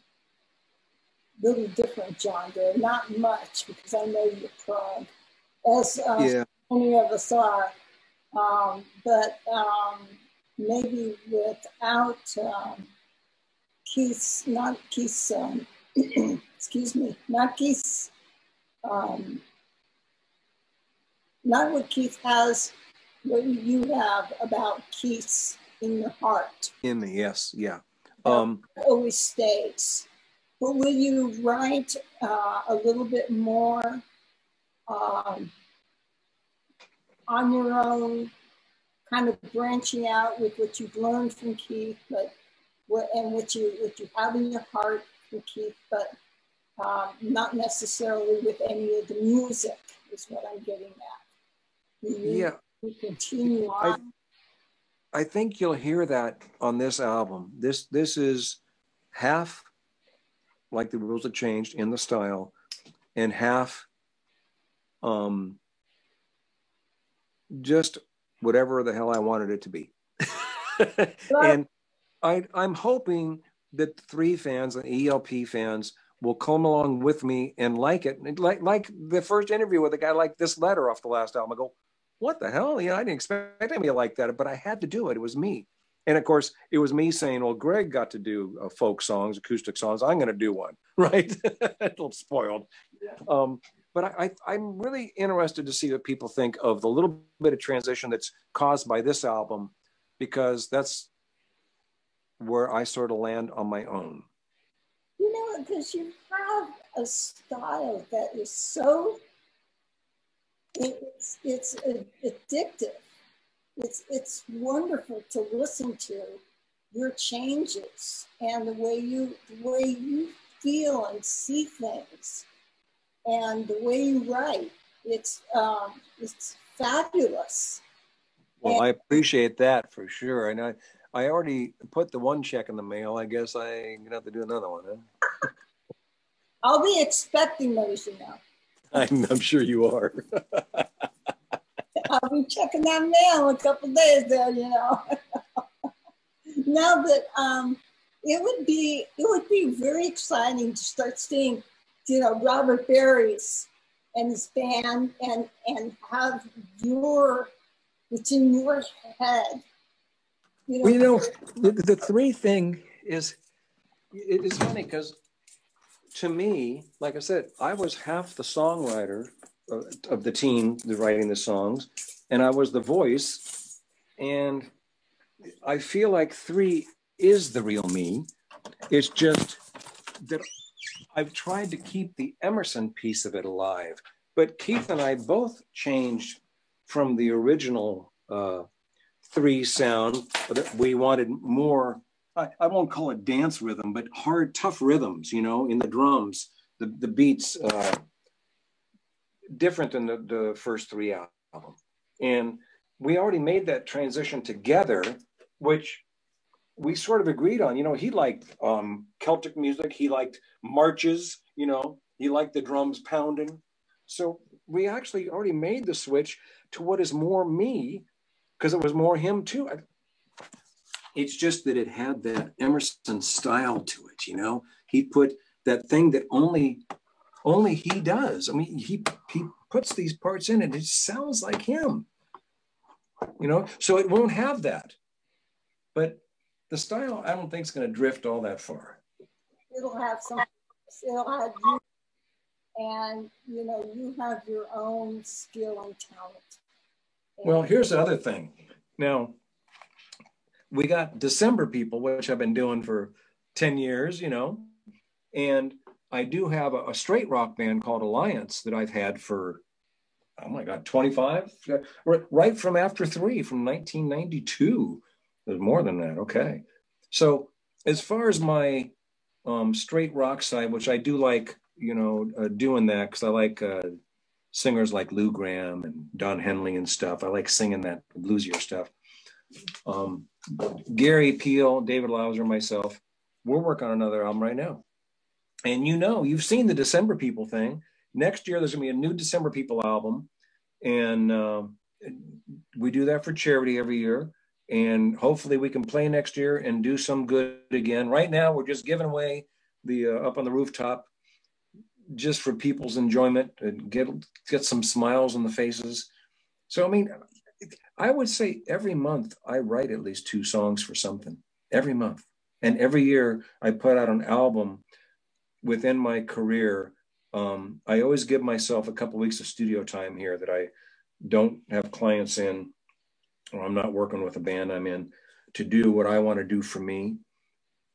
really different genre. Not much because I know you're prone, as uh, yeah. many of us are. Um, but um, maybe without um, Keith's, not Keith's, um, <clears throat> excuse me, not Keith's, um, not what Keith has, what you have about Keith's in your heart. In the, yes, yeah. Um, always stays. But will you write uh, a little bit more um, on your own, kind of branching out with what you've learned from Keith, but what, and what you what you have in your heart from Keith, but um, not necessarily with any of the music is what I'm getting at. You, yeah, you continue on. I, I think you'll hear that on this album. This this is half like the rules had changed in the style, and half um, just whatever the hell I wanted it to be. <laughs> and I, I'm hoping that three fans and ELP fans will come along with me and like it. Like like the first interview with a guy like this letter off the last album. I go, what the hell? You know, I didn't expect anybody to like that, but I had to do it. It was me. And of course, it was me saying, "Well, Greg got to do uh, folk songs, acoustic songs. I'm going to do one." <laughs> Right? <laughs> a little spoiled. Yeah. Um, but I, I, am really interested to see what people think of the little bit of transition that's caused by this album, because that's where I sort of land on my own. You know, because you have a style that is so it's it's addictive it's it's wonderful to listen to your changes and the way you the way you feel and see things and the way you write. It's um, it's fabulous. Well and, i appreciate that for sure. And i i already put the one check in the mail. I guess i gonna have to do another one huh? i'll be expecting those you know. <laughs> I'm, I'm sure you are <laughs> I'll be checking that mail a couple days there, you know. <laughs> now that um, it would be it would be very exciting to start seeing, you know, Robert Berry's and his band and and have your It's in your head. You know, well, you know the, the three thing is, it is funny because to me, like I said, I was half the songwriter of, the team writing the songs, and I was the voice. And I feel like three is the real me. It's just that I've tried to keep the Emerson piece of it alive. But Keith and I both changed from the original uh, three sound. We wanted more, I, I, won't call it dance rhythm, but hard, tough rhythms, you know, in the drums, the, the beats, uh, different than the, the first three album. And we already made that transition together, which we sort of agreed on. You know, he liked um, Celtic music, he liked marches, you know, he liked the drums pounding. So we actually already made the switch to what is more me because it was more him too. It's just that it had that Emerson style to it, you know. He put that thing that only only he does. I mean, he he puts these parts in and it sounds like him. You know, so it won't have that. But the style, I don't think is going to drift all that far. It'll have some. It'll have you, and you know, you have your own skill and talent. And well, here's the other thing. Now, we got December people, which I've been doing for ten years. You know, and I do have a, a straight rock band called Alliance that I've had for oh my god 25 right from after three from 1992 there's more than that. Okay. So as far as my um, straight rock side, which I do like, you know, uh, doing that because I like uh, singers like Lou Gramm and Don Henley and stuff. I like singing that bluesier stuff. Um, Gary Pihl, David Lauser, myself, we're working on another album right now. And you know, you've seen the December People thing. Next year, there's going to be a new December People album. And uh, we do that for charity every year and hopefully we can play next year and do some good again. Right now, we're just giving away the uh, up on the rooftop just for people's enjoyment and get get some smiles on the faces. So I mean, I would say every month I write at least two songs for something every month, and every year I put out an album within my career. Um, I always give myself a couple weeks of studio time here that I don't have clients in or I'm not working with a band I'm in to do what I want to do for me.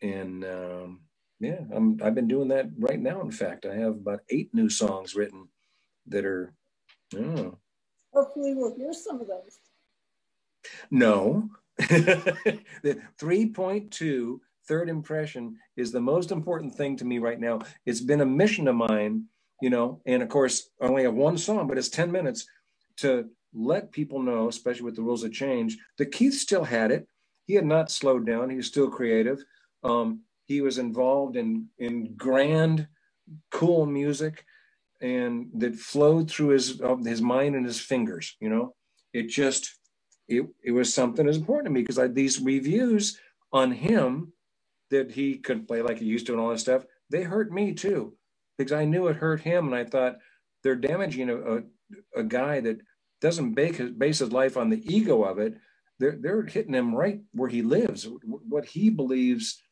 And um, yeah, I'm, I've been doing that right now. In fact, I have about eight new songs written that are, oh. Hopefully, we'll hear some of those. No. <laughs> the 3.2 third impression is the most important thing to me right now. It's been a mission of mine, you know, and of course, I only have one song, but it's 10 minutes to let people know, especially with the Rules Have Changed, that Keith still had it. He had not slowed down. He was still creative. Um, he was involved in in grand, cool music, and that flowed through his uh, his mind and his fingers. You know, it just it it was something that's important to me because I these reviews on him that he could play like he used to and all that stuff. They hurt me too because I knew it hurt him, and I thought they're damaging a, a, a guy that doesn't base his, base his life on the ego of it. They're, they're hitting him right where he lives, what he believes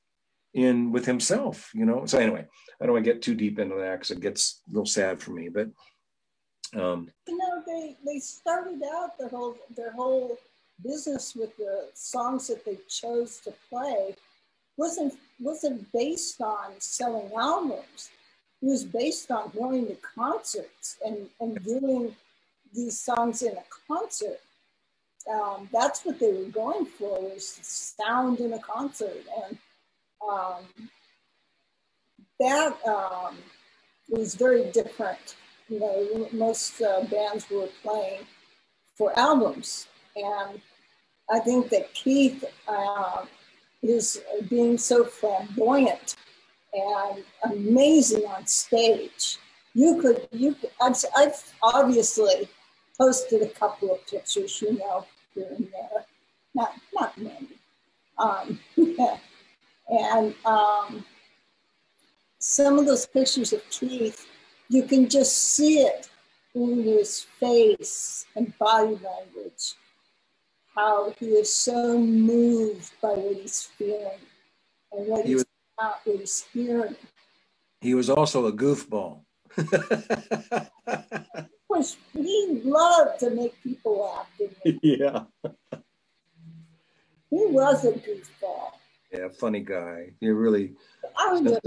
in with himself, you know? So anyway, I don't want to get too deep into that because it gets a little sad for me, but. Um, you know, they, they started out their whole, their whole business with the songs that they chose to play wasn't, wasn't based on selling albums. It was based on going to concerts and, and doing these songs in a concert. Um, that's what they were going for was sound in a concert, and um, that um, was very different. You know, most uh, bands were playing for albums, and I think that Keith uh, is being so flamboyant and amazing on stage. You could, you, could, I've, I've obviously posted a couple of pictures, you know, here and there. Not, not many. Um, <laughs> and um, some of those pictures of Keith, you can just see it in his face and body language. How he is so moved by what he's feeling and what He he's, was- what he's hearing. He was also a goofball. <laughs> Which he loved to make people laugh. Didn't he? yeah. he was a goofball. Yeah, funny guy. You really. I was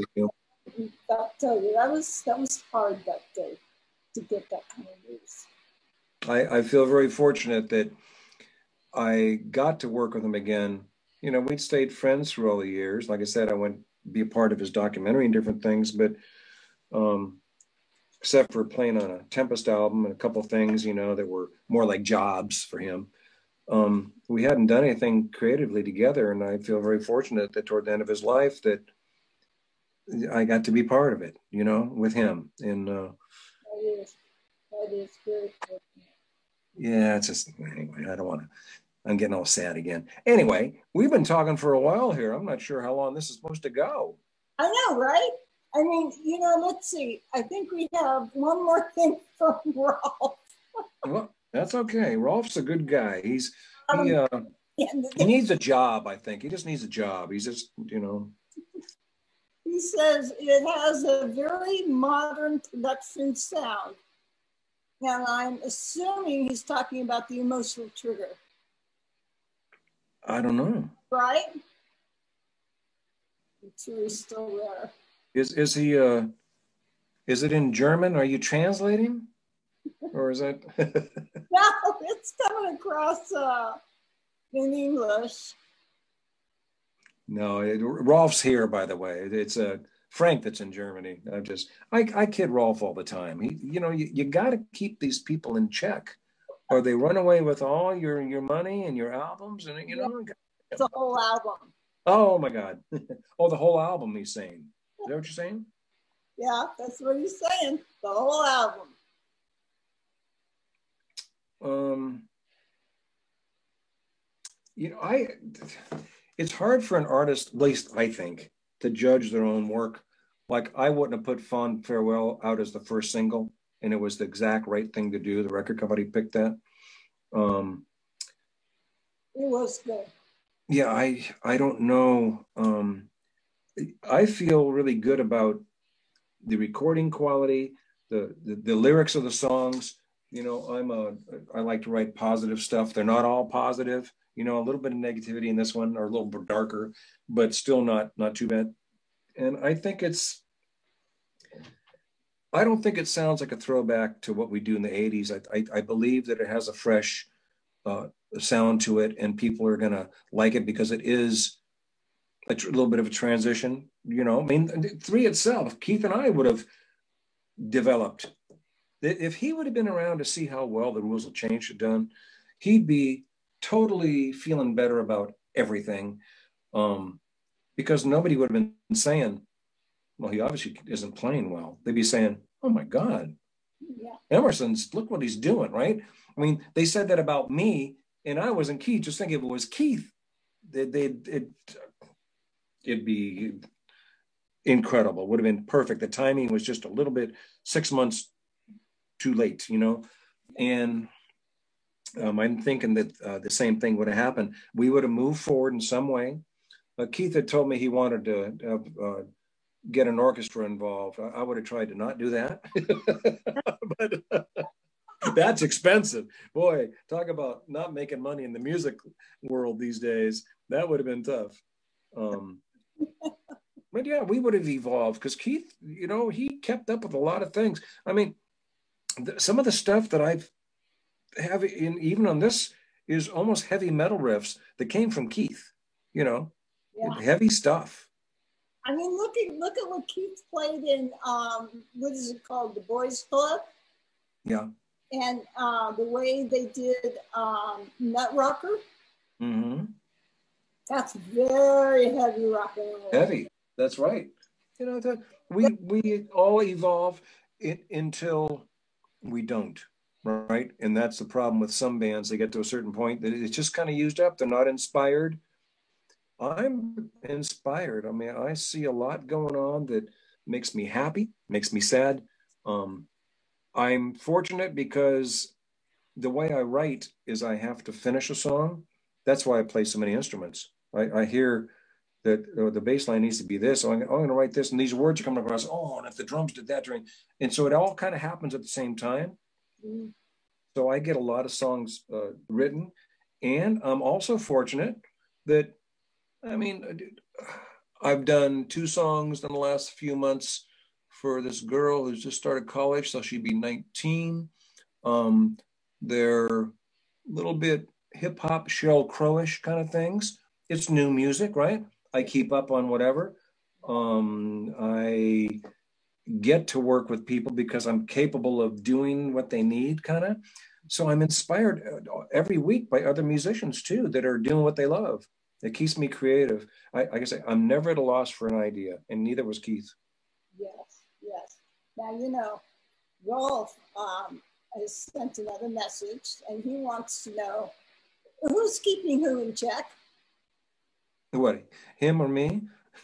I'll tell you, that was that was hard that day to get that kind of news. I, I feel very fortunate that I got to work with him again. You know, we'd stayed friends through all the years. Like I said, I went be a part of his documentary and different things, but um, except for playing on a Tempest album and a couple things, you know, that were more like jobs for him. Um, we hadn't done anything creatively together, and I feel very fortunate that toward the end of his life that I got to be part of it, you know, with him. And uh, That is that is. Yeah, it's just anyway. I don't want to. I'm getting all sad again. Anyway, we've been talking for a while here. I'm not sure how long this is supposed to go. I know, right? I mean, you know, let's see. I think we have one more thing <laughs> from Rolf. Well, that's okay. Rolf's a good guy. He's he Um, uh, <laughs> he needs a job. I think he just needs a job. He's just you know. he says it has a very modern production sound. And I'm assuming he's talking about the emotional trigger, I don't know. right? He's still there. Is is he uh? Is it in German? Are you translating, or is that? <laughs> No, it's coming across uh, in English. no, it, Rolf's here. By the way, it's a. Frank that's in Germany. I just I, I kid Rolf all the time. He you know you, you got to keep these people in check, or they run away with all your your money and your albums and you know. It's a whole album. Oh my God! <laughs> oh, the whole album. He's saying. Is that what you're saying? Yeah, that's what he's saying. The whole album. Um. You know, I. It's hard for an artist, at least I think, to judge their own work. Like I wouldn't have put Fond Farewell out as the first single, and it was the exact right thing to do. The record company picked that. Um, It was good. yeah, I I don't know. Um, I feel really good about the recording quality, the, the the lyrics of the songs. You know, I'm a I like to write positive stuff. They're not all positive. You know, a little bit of negativity in this one, or a little bit darker, but still not not too bad. And I think it's. I don't think it sounds like a throwback to what we do in the '80s. I I, I believe that it has a fresh uh, sound to it, and people are gonna like it because it is a tr- little bit of a transition. You know, I mean, three itself, Keith and I would have developed. If he would have been around to see how well the Rules Have Changed had done, he'd be totally feeling better about everything, um, because nobody would have been saying, "Well, he obviously isn't playing well." They'd be saying, "Oh my God, Yeah. Emerson's look what he's doing, right? I mean, they said that about me, and I wasn't Keith. Just think if it was Keith, they, they it it'd be incredible. Would have been perfect. The timing was just a little bit six months too late, you know. And um, I'm thinking that uh, the same thing would have happened. We would have moved forward in some way. Uh, Keith had told me he wanted to uh, get an orchestra involved. I, I, would have tried to not do that, <laughs> but that's expensive. Boy, talk about not making money in the music world these days. That would have been tough. Um, but yeah, we would have evolved because Keith, you know, he kept up with a lot of things. I mean, th- some of the stuff that I've have in even on this is almost heavy metal riffs that came from Keith. You know, Yeah. heavy stuff. I mean, look at look at what Keith played in um, what is it called, the Boys Club, Yeah. and uh, the way they did um, Nut Rocker. Mm-hmm. That's very heavy rock and roll. Heavy. That's right. You know, that we we all evolve it until we don't, right? And that's the problem with some bands. They get to a certain point that it's just kind of used up. They're not inspired. I'm inspired. I mean, I see a lot going on that makes me happy, makes me sad. Um, I'm fortunate because the way I write is I have to finish a song that's why I play so many instruments. I, I hear that oh, the bass line needs to be this. So I'm, I'm going to write this, and these words are coming across. Oh, and if the drums did that during, and so it all kind of happens at the same time. Mm. So I get a lot of songs uh, written, and I'm also fortunate that, I mean, I've done two songs in the last few months for this girl who's just started college, so she'd be 19. Um, they're a little bit hip hop, Sheryl Crowish kind of things. It's new music, right? I keep up on whatever. Um, I get to work with people because I'm capable of doing what they need, kind of. So I'm inspired uh, every week by other musicians too that are doing what they love. It keeps me creative. I, like I say, I'm never at a loss for an idea, and neither was Keith. Yes, yes. Now you know, Rolf um, has sent another message, and he wants to know who's keeping who in check. What, him or me? <laughs>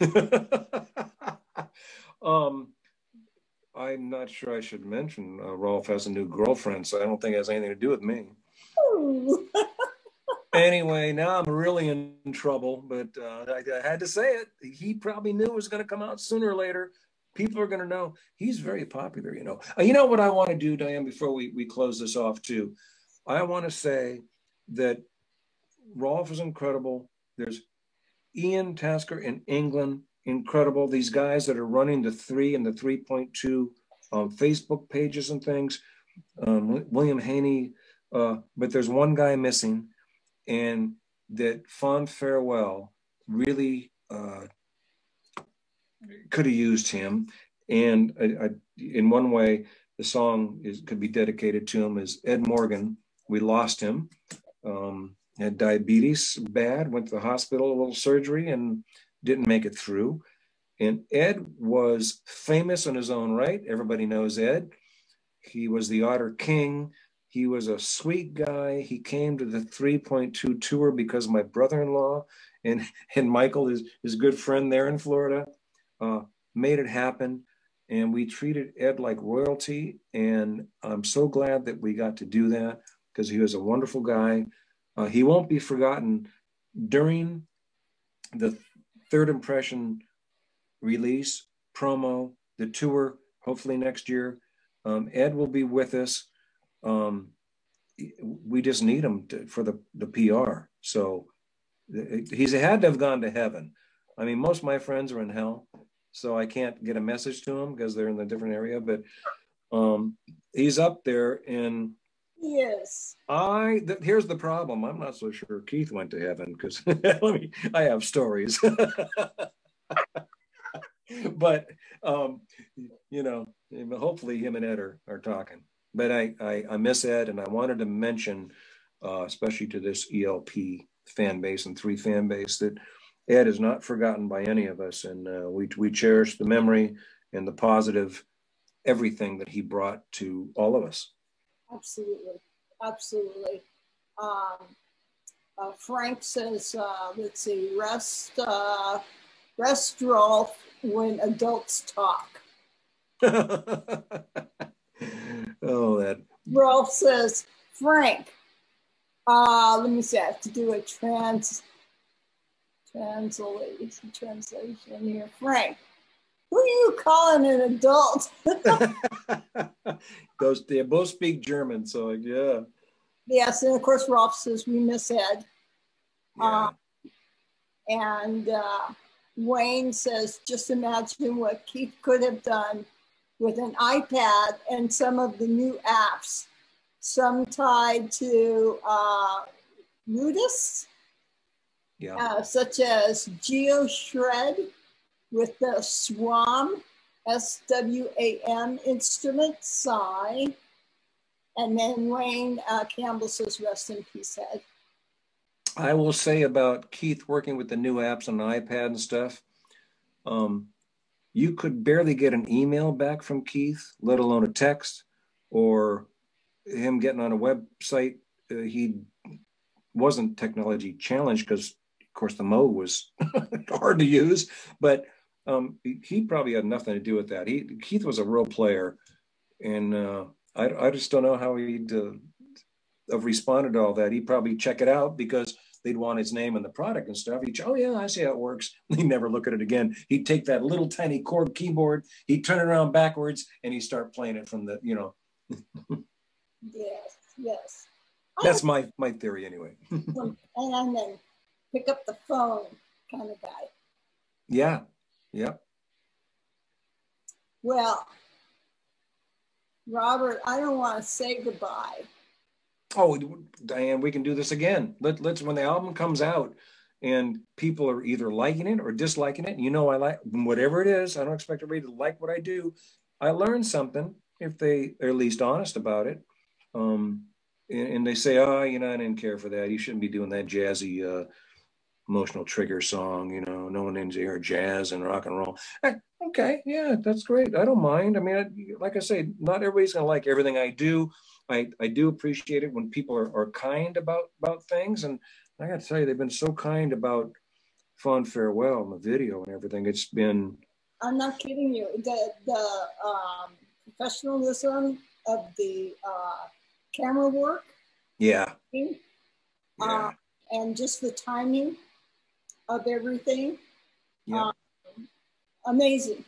um, I'm not sure I should mention uh, Rolf has a new girlfriend, so I don't think it has anything to do with me. <laughs> anyway, now I'm really in trouble, but uh, I, I, had to say it. He probably knew it was going to come out sooner or later. People are going to know he's very popular, you know. Uh, you know what I want to do, Dyanne, before we, we close this off, too? I want to say that Rolf is incredible. There's Ian Tasker in England, incredible. These guys that are running the three and the 3.2 um, Facebook pages and things. Um, William Haney, uh, but there's one guy missing, and that Fond Farewell really uh, could have used him. And I, I, in one way, the song is could be dedicated to him as Ed Morgan. We lost him. Um, had diabetes bad, went to the hospital, a little surgery, and didn't make it through. And Ed was famous in his own right. Everybody knows Ed. He was the Otter King. He was a sweet guy. He came to the 3.2 tour because my brother-in-law and, <laughs> and Michael, his, his good friend there in Florida, uh, made it happen. And we treated Ed like royalty. And I'm so glad that we got to do that because he was a wonderful guy. Uh, he won't be forgotten during the third impression release, promo, the tour, hopefully next year. Um, Ed will be with us. Um, we just need him to, for the, the PR. So he's had to have gone to heaven. I mean, most of my friends are in hell, so I can't get a message to them because they're in a different area. But um, he's up there, and Yes. I th- here's the problem. I'm not so sure Keith went to heaven because <laughs> let me. I have stories. <laughs> but um, you know, hopefully him and Ed are, are talking. But I, I, I miss Ed, and I wanted to mention, uh, especially to this ELP fan base and three fan base, that Ed is not forgotten by any of us, and uh, we we cherish the memory and the positive everything that he brought to all of us. Absolutely, absolutely. Um, uh, Frank says, uh, let's see, rest, uh, rest Rolf when adults talk. <laughs> <laughs> oh, that. Rolf says, Frank, uh, let me see, I have to do a trans, translation, translation here. Frank, who are you calling an adult? <laughs> Those they both speak German, so yeah. Yes, and of course Rolf says we miss Ed. Yeah. Uh, and uh, Wayne says, just imagine what Keith could have done with an iPad and some of the new apps, some tied to uh, Ludus, yeah. uh, such as GeoShred with the SWAM, S-W-A-M instrument, Psi. And then Wayne uh, Campbell says, rest in peace, Ed. I will say about Keith working with the new apps on iPad and stuff. Um, you could barely get an email back from Keith, let alone a text, or him getting on a website. Uh, he wasn't technology challenged because, of course, the Mo was <laughs> hard to use. But um, he probably had nothing to do with that. He Keith was a real player, and uh, I, I just don't know how he'd uh, have responded to all that. He'd probably check it out because they'd want his name and the product and stuff. He'd, oh yeah, I see how it works. <laughs> He'd never look at it again. He'd take that little tiny chord keyboard, he'd turn it around backwards, and he'd start playing it from the, you know. <laughs> yes, yes. That's my my theory anyway. <laughs> and then pick up the phone kind of guy. Yeah, yeah. Well, Robert, I don't want to say goodbye. Oh, Dyanne, we can do this again. Let, let's when the album comes out and people are either liking it or disliking it. You know, I like whatever it is. I don't expect everybody to like what I do. I learn something if they are at least honest about it. Um, and, and, they say, "Oh, you know, I didn't care for that. You shouldn't be doing that jazzy, uh, emotional trigger song. You know, no one into your jazz and rock and roll." Eh, okay, yeah, that's great. I don't mind. I mean, I, like I say, not everybody's gonna like everything I do. I, I do appreciate it when people are, are kind about about things, and I got to tell you, they've been so kind about "Fond Farewell" and the video and everything. It's been. I'm not kidding you. The the um, professionalism of the uh, camera work. Yeah. yeah. Uh, and just the timing of everything. Yeah. Um, amazing.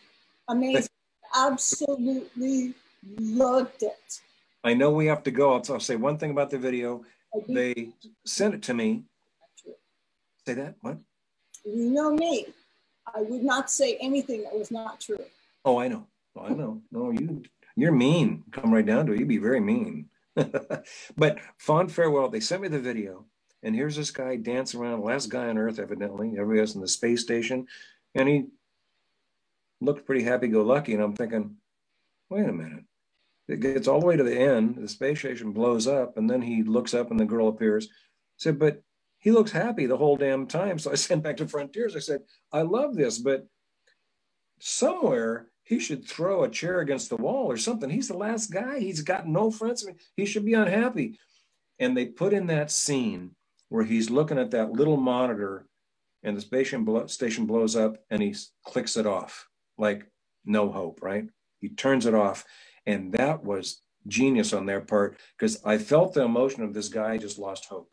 Amazing. <laughs> Absolutely loved it. I know we have to go. I'll, I'll say one thing about the video. They sent it to me. Say that? What? You know me. I would not say anything that was not true. Oh, I know. Oh, I know. No, you you're mean. Come right down to it. You'd be very mean. <laughs> but fond farewell. They sent me the video, and here's this guy dancing around, last guy on Earth, evidently. Everybody else in the space station, and he looked pretty happy-go-lucky. And I'm thinking, wait a minute it gets all the way to the end. The space station blows up, and then he looks up, and the girl appears. I said, but he looks happy the whole damn time. <laughs> So I sent back to Frontiers. I said, I love this, but somewhere he should throw a chair against the wall or something. He's the last guy. He's got no friends. He should be unhappy. And they put in that scene where he's looking at that little monitor and the space station blows up and he clicks it off like no hope, right? He turns it off and that was genius on their part because I felt the emotion of this guy just lost hope.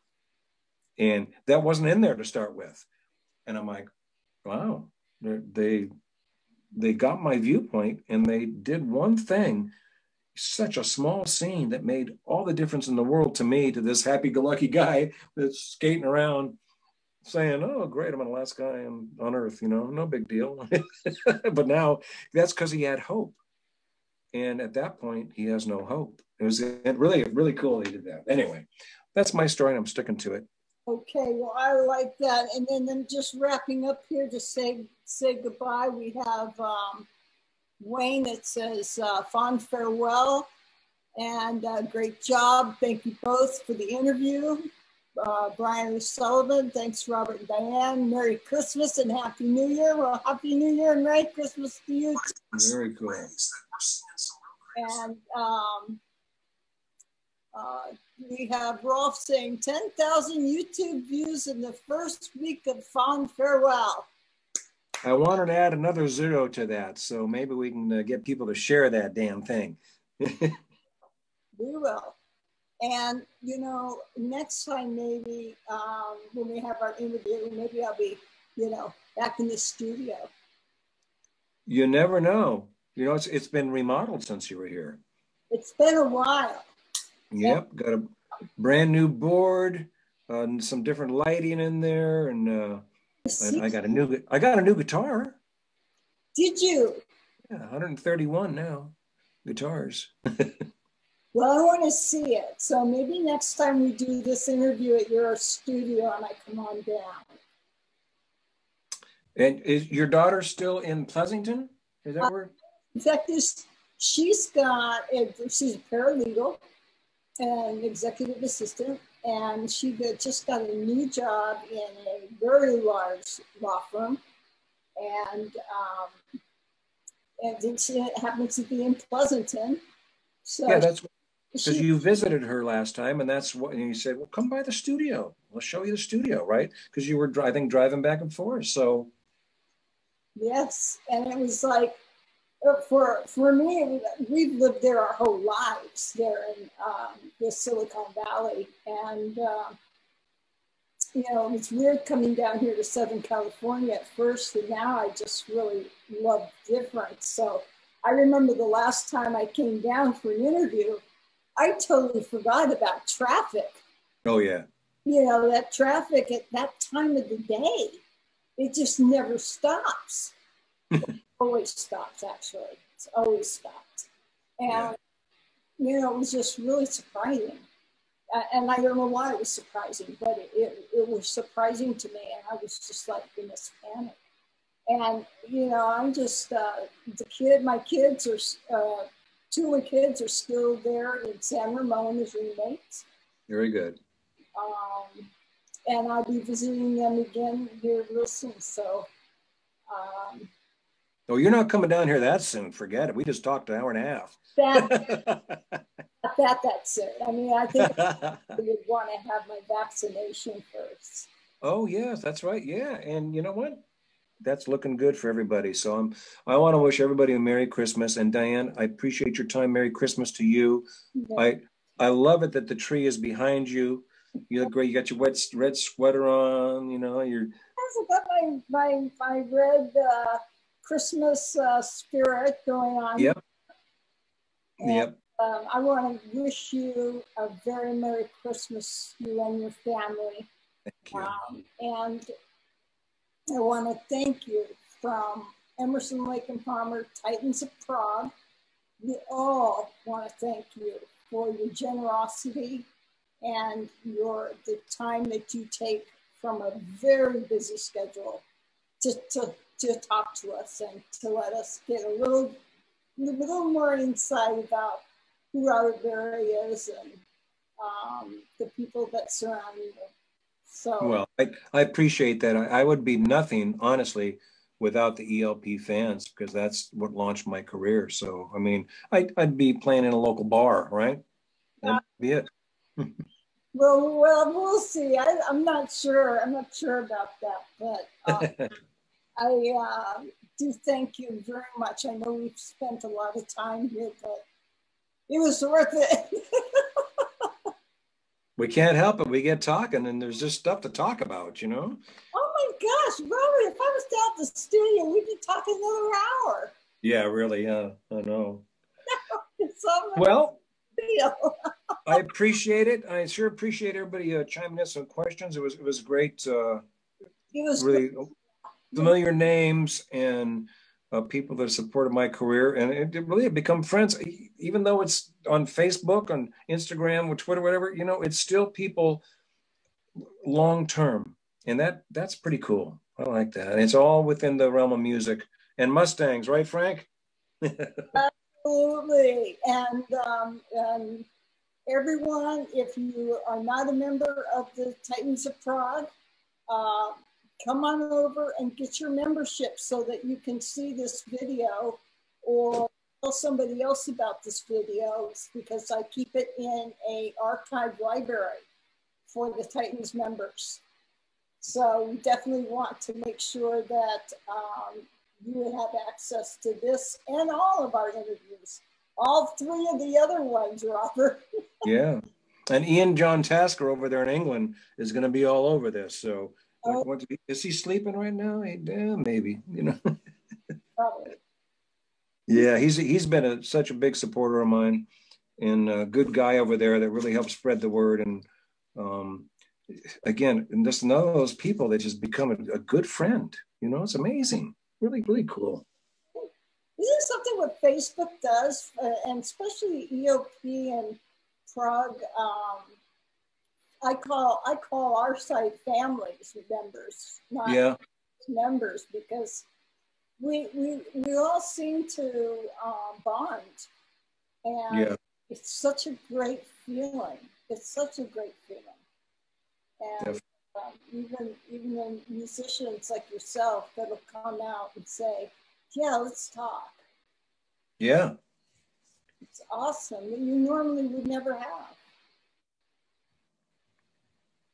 And that wasn't in there to start with. And I'm like, wow, they they got my viewpoint and they did one thing such a small scene that made all the difference in the world to me to this happy-go-lucky guy that's skating around saying oh great i'm the last guy on, on earth you know no big deal <laughs> but now that's because he had hope and at that point, he has no hope. It was really, really cool he did that. Anyway, that's my story, and I'm sticking to it. Okay, well, I like that. And then, then just wrapping up here to say say goodbye, we have um, Wayne that says uh, fond farewell and uh, great job. Thank you both for the interview. Uh, Brian Sullivan, thanks Robert and Dyanne. Merry Christmas and Happy New Year. Well, Happy New Year and Merry Christmas to you. Very cool. And um, uh, we have Rolf saying 10,000 YouTube views in the first week of Fond Farewell. I wanted to add another zero to that, so maybe we can uh, get people to share that damn thing. <laughs> we will. And, you know, next time maybe um, when we have our interview, maybe I'll be, you know, back in the studio. You never know. You know, it's it's been remodeled since you were here. It's been a while. Yep, got a brand new board, uh, and some different lighting in there, and uh, I, I, got a new I got a new guitar. Did you? Yeah, 131 now guitars. <laughs> well, I want to see it. So maybe next time we do this interview at your studio and I come on down. And is your daughter still in Pleasanton? Is that uh, where? In fact, this she's got a, she's a paralegal and executive assistant, and she just got a new job in a very large law firm, and um, and she happens to be in Pleasanton. So yeah, that's because you visited her last time, and that's what and you said. Well, come by the studio. We'll show you the studio, right? Because you were driving, driving back and forth. So yes, and it was like for for me, we've lived there our whole lives there in um, the Silicon Valley, and uh, you know, it's weird coming down here to Southern California at first, and now I just really love difference. So I remember the last time I came down for an interview, I totally forgot about traffic. Oh, yeah. You know, that traffic at that time of the day, it just never stops. <laughs> always stopped, actually. It's always stopped. And, yeah. you know, it was just really surprising. And I don't know why it was surprising, but it, it, it was surprising to me. And I was just like in this panic. And, you know, I'm just, uh, the kid, my kids are, uh, two of my kids are still there in San Ramon as roommates. Very good. Um, and I'll be visiting them again here real soon. So, um, Oh, you're not coming down here that soon. Forget it. We just talked an hour and a half. That, <laughs> that, that's it. I mean, I think <laughs> I would want to have my vaccination first. Oh, yes, that's right. Yeah. And you know what? That's looking good for everybody. So I'm, I want to wish everybody a Merry Christmas. And Dyanne, I appreciate your time. Merry Christmas to you. Yeah. I, I love it that the tree is behind you. You look great. You got your wet red sweater on. You know, you're. I've got my my my red uh, Christmas uh, spirit going on. Yep. And, yep. Um, I want to wish you a very Merry Christmas, you and your family. Thank you. Um, and I want to thank you from Emerson, Lake and Palmer, Titans of Prog. We all want to thank you for your generosity and your the time that you take from a very busy schedule to, to to talk to us and to let us get a little, a little more insight about who Robert Berry is and um, the people that surround you. So well, I, I appreciate that. I, I, would be nothing, honestly, without the ELP fans because that's what launched my career. So I mean, I, I'd be playing in a local bar, right? That'd be it. <laughs> well, well, we'll see. I, am not sure. I'm not sure about that, but. Um, <laughs> I uh, do thank you very much. I know we've spent a lot of time here, but it was worth it. <laughs> we can't help it. We get talking, and there's just stuff to talk about, you know. Oh my gosh, Robert! If I was down at the studio, we'd be talking another hour. Yeah, really. Yeah, I know. <laughs> well, <laughs> I appreciate it. I sure appreciate everybody uh, chiming in some questions. It was it was great. Uh, it was really familiar names and uh, people that have supported my career, and it, really have become friends. Even though it's on Facebook, on Instagram, or Twitter, whatever, you know, it's still people long term, and that that's pretty cool. I like that. And it's all within the realm of music and Mustangs, right, Frank? <laughs> Absolutely, and um, and everyone, if you are not a member of the Titans of Prog. Uh, come on over and get your membership so that you can see this video or tell somebody else about this video because I keep it in a archive library for the Titans members. So we definitely want to make sure that um, you have access to this and all of our interviews. All three of the other ones, Robert. <laughs> yeah. And Ian John Tasker over there in England is going to be all over this. So Oh. is he sleeping right now? Yeah, maybe. You know. Probably. <laughs> Yeah, he's he's been a, such a big supporter of mine, and a good guy over there that really helps spread the word. And um, again, and just another of those people that just become a, a good friend. You know, it's amazing. Really, really cool. Isn't something what Facebook does, uh, and especially ELP and Prog? Um, I call I call our site families members, not yeah. members, because we we we all seem to uh, bond, and yeah. it's such a great feeling. It's such a great feeling, and um, even even musicians like yourself that'll come out and say, "Yeah, let's talk." Yeah, it's awesome that you normally would never have.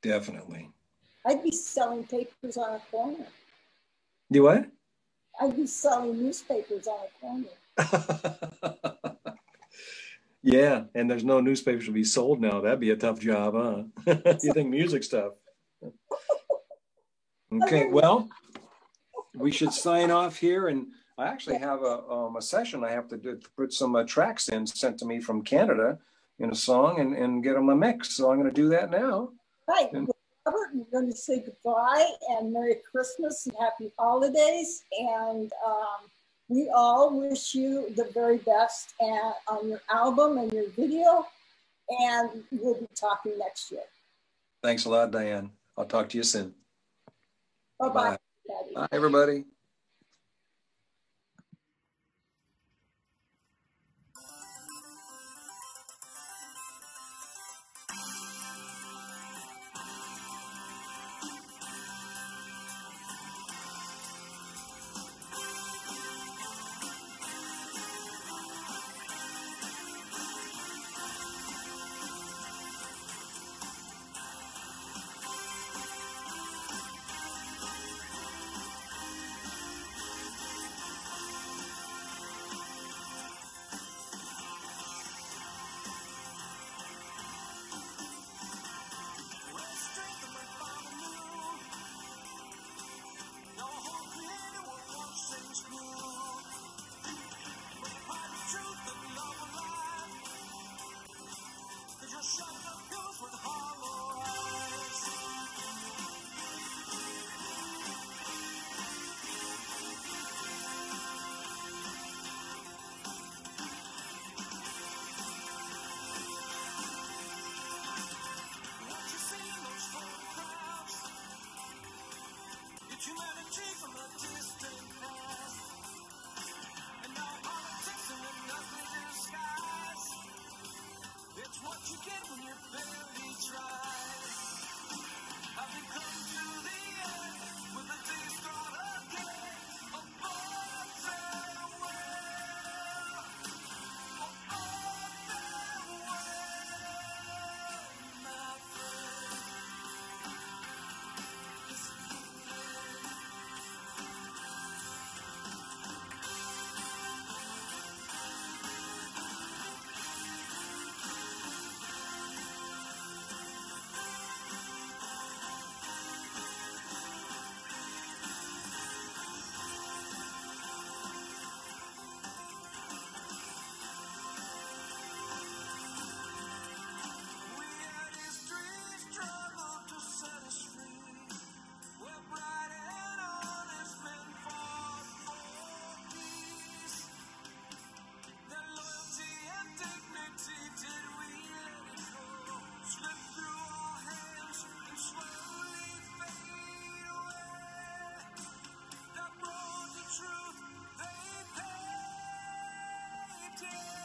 Definitely. I'd be selling papers on a corner. You what? I'd be selling newspapers on a corner. <laughs> yeah, and there's no newspapers to be sold now. That'd be a tough job, huh? <laughs> you think music stuff? <laughs> okay, well, we should sign off here. And I actually have a, um, a session I have to do put some uh, tracks in sent to me from Canada in a song and, and get them a mix. So I'm going to do that now. Right. And- Robert, we're going to say goodbye and Merry Christmas and Happy Holidays. And um, we all wish you the very best and, on your album and your video. And we'll be talking next year. Thanks a lot, Dyanne. I'll talk to you soon. Bye Bye. bye. Bye, everybody. day.